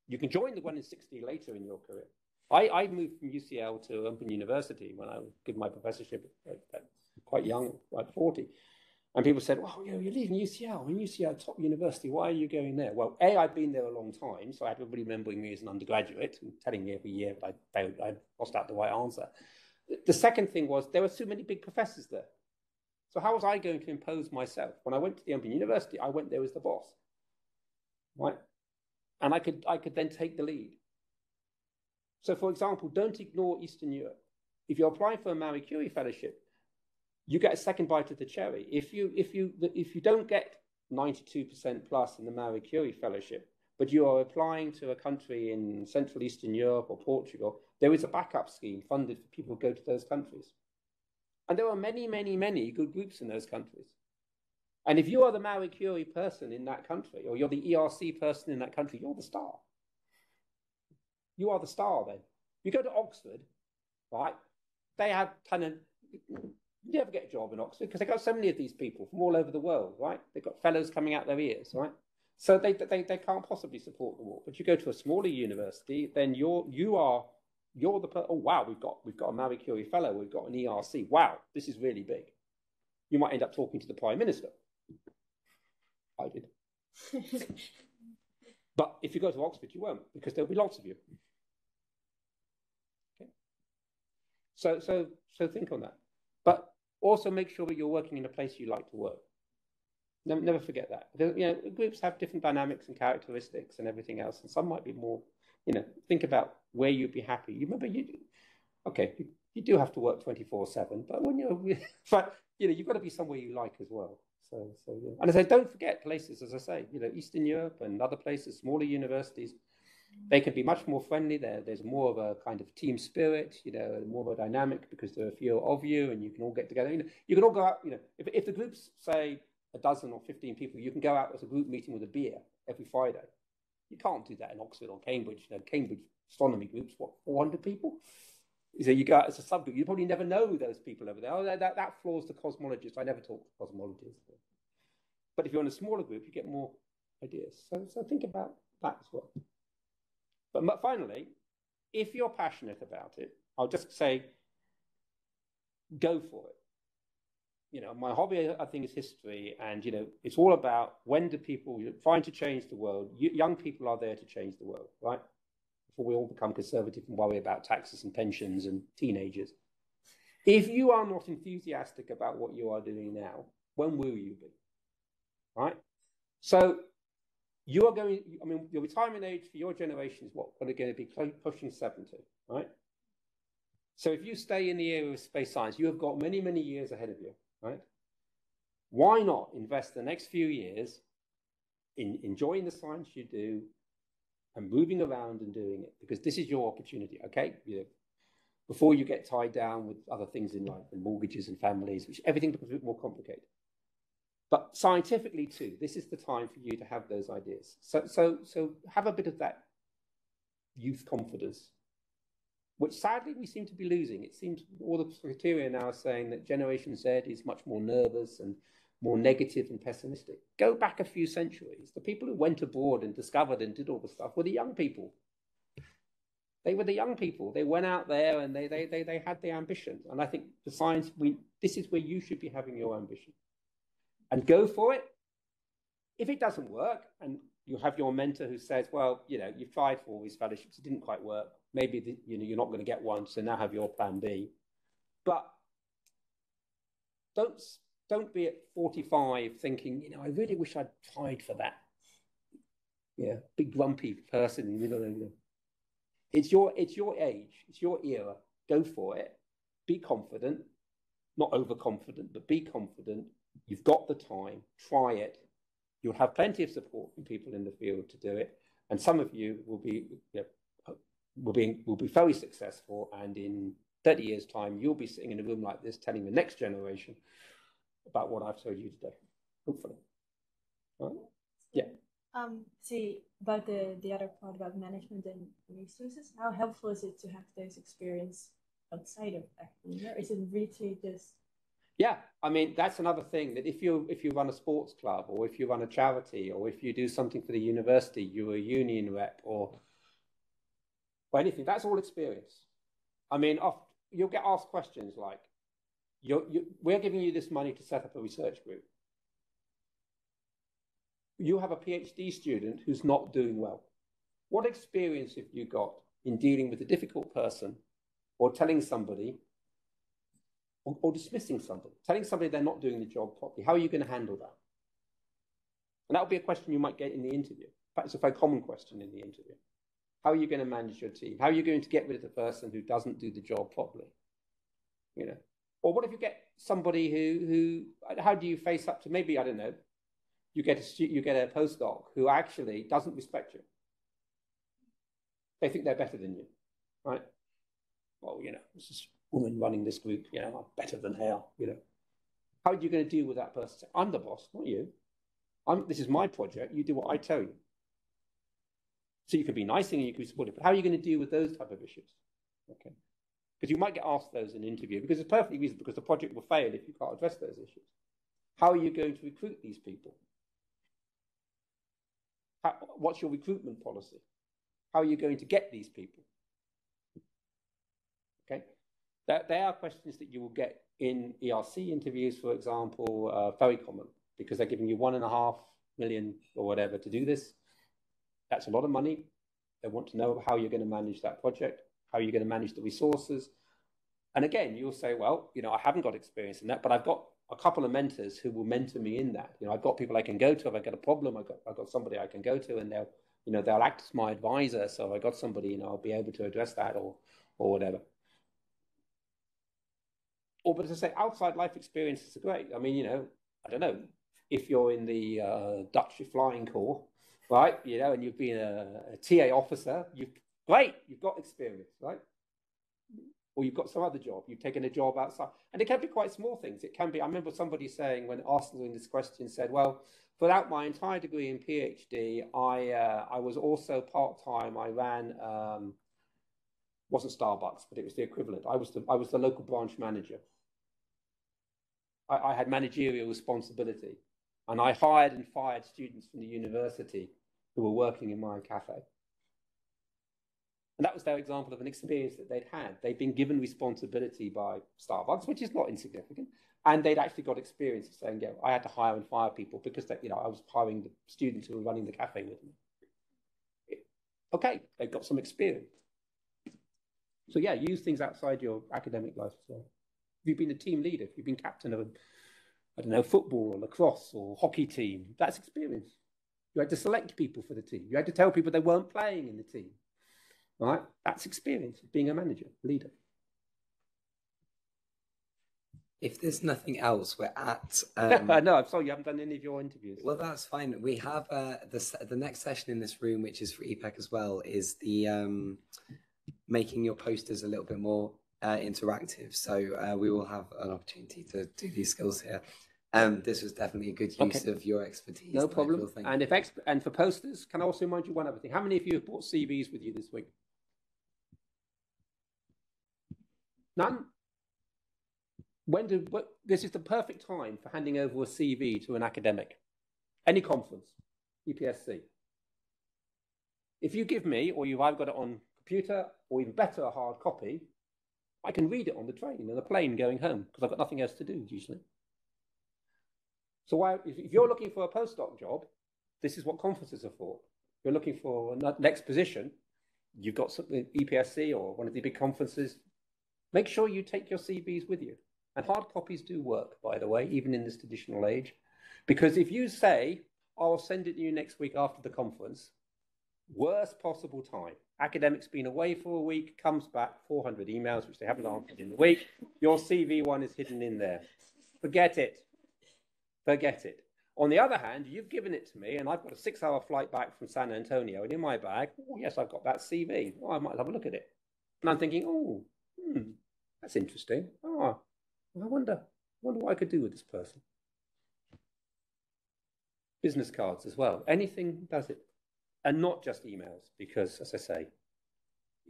B: You can join the one in 60 later in your career. I, I moved from UCL to Open University when I did my professorship at, at quite young, like 40. And people said, well, you know, you're leaving UCL. I mean, UCL, top university, why are you going there? Well, A, I've been there a long time, so I had everybody remembering me as an undergraduate and telling me every year I failed, I lost out the right answer. The second thing was there were so many big professors there. So how was I going to impose myself? When I went to the Open University, I went there as the boss. Right? And I could I could then take the lead. So, for example, don't ignore Eastern Europe. If you're applying for a Marie Curie fellowship, you get a second bite of the cherry. If you if you if you don't get 92% plus in the Marie Curie fellowship, but you are applying to a country in Central Eastern Europe or Portugal, there is a backup scheme funded for people who go to those countries. And there are many, many, many good groups in those countries. And if you are the Marie Curie person in that country, or you're the ERC person in that country, you're the star. You are the star then. You go to Oxford, right? They have kind of you never get a job in Oxford because they've got so many of these people from all over the world, right? They've got fellows coming out their ears, right? So they, they, they can't possibly support the war. But you go to a smaller university, then you're you are you're the oh wow we've got we've got a Marie Curie fellow, we've got an ERC. Wow, this is really big. You might end up talking to the prime minister. I did. but if you go to Oxford, you won't, because there'll be lots of you. Okay. So, so, so think on that. But also make sure that you're working in a place you like to work. Never, never forget that. You know, groups have different dynamics and characteristics and everything else, and some might be more. You know, think about where you'd be happy. You remember you, okay, you, you do have to work twenty four seven, but when you're, but you know, you've got to be somewhere you like as well. So, so yeah. And I say, don't forget places, as I say, you know, Eastern Europe and other places, smaller universities, they can be much more friendly. There, there's more of a kind of team spirit, you know, more of a dynamic because there are fewer of you, and you can all get together. You know, you can all go out. You know, if if the groups say a dozen or fifteen people, you can go out as a group meeting with a beer every Friday. You can't do that in Oxford or Cambridge. You know, Cambridge astronomy groups, what, 400 people? You So you go out as a subgroup, you probably never know those people over there. Oh, that, that floors the cosmologists. I never talk to cosmologists. But if you're in a smaller group, you get more ideas. So, so think about that as well. But, But finally, if you're passionate about it, I'll just say, go for it. You know, my hobby, I think, is history, and you know, it's all about when do people trying to change the world. young people are there to change the world, right? Before we all become conservative and worry about taxes and pensions and teenagers. If you are not enthusiastic about what you are doing now, when will you be? Right? So you are going, I mean, your retirement age for your generation is what? What going to be pushing 70, right? So if you stay in the area of space science, you have got many, many years ahead of you, right? Why not invest the next few years in enjoying the science you do and moving around and doing it? Because this is your opportunity, okay? You know, before you get tied down with other things in life and mortgages and families, which everything becomes a bit more complicated. But scientifically too, this is the time for you to have those ideas. So, so, so have a bit of that youth confidence, which sadly we seem to be losing. It seems all the criteria now are saying that Generation Z is much more nervous and more negative and pessimistic. Go back a few centuries. The people who went abroad and discovered and did all the stuff were the young people. They were the young people. They went out there and they, they, they, they had the ambition. And I think the science, we, this is where you should be having your ambition and go for it. If it doesn't work and you have your mentor who says, well, you know, you've tried for all these fellowships, it didn't quite work. Maybe the, you know you're not going to get one, so now have your plan B. But don't don't be at 45 thinking, you know, I really wish I'd tried for that. Yeah, big grumpy person in the middle of the it's your it's your age, it's your era. Go for it. Be confident, not overconfident, but be confident You've got the time, try it. You'll have plenty of support from people in the field to do it. And some of you will be, you know, will be, will be very successful. And in 30 years' time, you'll be sitting in a room like this telling the next generation about what I've told you today, hopefully. Right? Yeah.
E: Um, see about the the other part about management and resources. How helpful is it to have those experience outside of academia? Is it really just
B: yeah, I mean that's another thing that if you if you run a sports club or if you run a charity or if you do something for the university, you're a union rep or or anything. That's all experience. I mean, off, you'll get asked questions like, you're, you, "We're giving you this money to set up a research group. You have a PhD student who's not doing well. What experience have you got in dealing with a difficult person or telling somebody or, or dismissing somebody, telling somebody they're not doing the job properly. How are you going to handle that? And that would be a question you might get in the interview. In fact, it's a very common question in the interview. How are you going to manage your team? How are you going to get rid of the person who doesn't do the job properly? You know, or what if you get somebody who who? How do you face up to maybe I don't know? You get a you get a postdoc who actually doesn't respect you. They think they're better than you, right? Well, you know, this is woman running this group, you know, I'm better than her, you know. How are you going to deal with that person? I'm the boss, not you. I'm, this is my project. You do what I tell you. So you can be nice and you can be supportive, but how are you going to deal with those type of issues? Okay. Because you might get asked those in an interview because it's perfectly reasonable because the project will fail if you can't address those issues. How are you going to recruit these people? How, what's your recruitment policy? How are you going to get these people? Okay. That, they are questions that you will get in ERC interviews, for example, uh, very common because they're giving you one and a half million or whatever to do this. That's a lot of money. They want to know how you're going to manage that project, how you're going to manage the resources. And again, you'll say, well, you know, I haven't got experience in that, but I've got a couple of mentors who will mentor me in that. You know, I've got people I can go to if I get a problem. I've got, I've got somebody I can go to and they'll, you know, they'll act as my advisor. So if I got somebody, you know, I'll be able to address that or, or whatever or but as I say, outside life experiences are great. I mean, you know, I don't know if you're in the uh, Dutch Flying Corps, right? You know, and you've been a, a TA officer, you've great, you've got experience, right? Or you've got some other job, you've taken a job outside, and it can be quite small things. It can be. I remember somebody saying when asked this question, said, "Well, throughout my entire degree and PhD, I uh, I was also part time. I ran." Um, wasn't Starbucks, but it was the equivalent. I was the I was the local branch manager I, I had managerial responsibility. And I hired and fired students from the university who were working in my cafe. And that was their example of an experience that they'd had. They'd been given responsibility by Starbucks, which is not insignificant, and they'd actually got experience of saying, "Yeah, I had to hire and fire people because they, you know I was hiring the students who were running the cafe with me." Okay, they've got some experience. So yeah, use things outside your academic life as well. If you've been a team leader, if you've been captain of a, I don't know, football or lacrosse or hockey team, that's experience. You had to select people for the team. You had to tell people they weren't playing in the team. Right? That's experience of being a manager, leader.
A: If there's nothing else, we're at.
B: Um... no, I'm sorry, you haven't done any of your interviews.
A: Well, that's fine. We have uh, the the next session in this room, which is for EPEC as well, is the um, making your posters a little bit more uh, interactive. So uh, we will have an opportunity to do these skills here. Um, this was definitely a good use okay. of your expertise.
B: No problem. And if exp- and for posters, can I also remind you one other thing? How many of you have brought CVs with you this week? None. When do what, this is the perfect time for handing over a CV to an academic, any conference, EPSC. If you give me, or you've either got it on computer, or even better, a hard copy, I can read it on the train and the plane going home because I've got nothing else to do usually. So why, if you're looking for a postdoc job, this is what conferences are for. If you're looking for a next position, you've got something EPSC or one of the big conferences. Make sure you take your CVs with you. And hard copies do work, by the way, even in this traditional age. Because if you say, I'll send it to you next week after the conference, worst possible time. Academics been away for a week, comes back, 400 emails, which they haven't answered in the week. Your CV one is hidden in there. Forget it. Forget it. On the other hand, you've given it to me, and I've got a six hour flight back from San Antonio, and in my bag, oh, yes, I've got that CV. Oh, I might have a look at it. And I'm thinking, oh, hmm, that's interesting. Oh, I wonder, I wonder what I could do with this person. Business cards as well. Anything does it and not just emails, because as I say,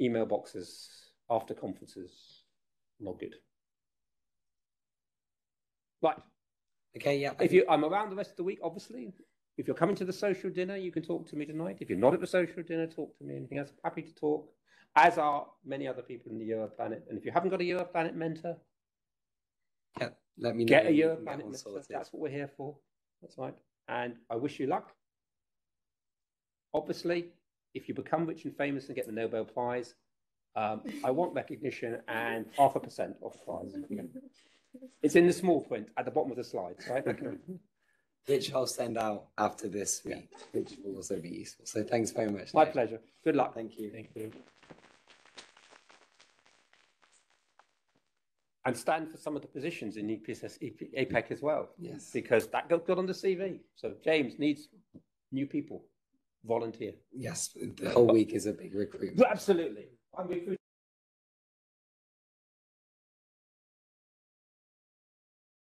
B: email boxes after conferences, not good. Right.
A: Okay, yeah.
B: If you, I'm around the rest of the week, obviously. If you're coming to the social dinner, you can talk to me tonight. If you're not at the social dinner, talk to me. Anything else? Happy to talk, as are many other people in the Europlanet. And if you haven't got a Europlanet mentor,
A: yeah, let me know.
B: Get a Europlanet mentor. Sorted. That's what we're here for. That's right. And I wish you luck. Obviously, if you become rich and famous and get the Nobel Prize, um, I want recognition and half a percent of the prize. It's in the small print at the bottom of the slides, right?
A: Which I'll send out after this week, yeah. which will also be useful. So thanks very much.
B: My Dave. pleasure. Good luck.
A: Thank you.
B: Thank you. And stand for some of the positions in EPSS, EPEC as well.
A: Yes.
B: Because that got, got on the CV. So James needs new people volunteer.
A: Yes, the whole week is a big recruitment.
B: Absolutely. I'm recruiting.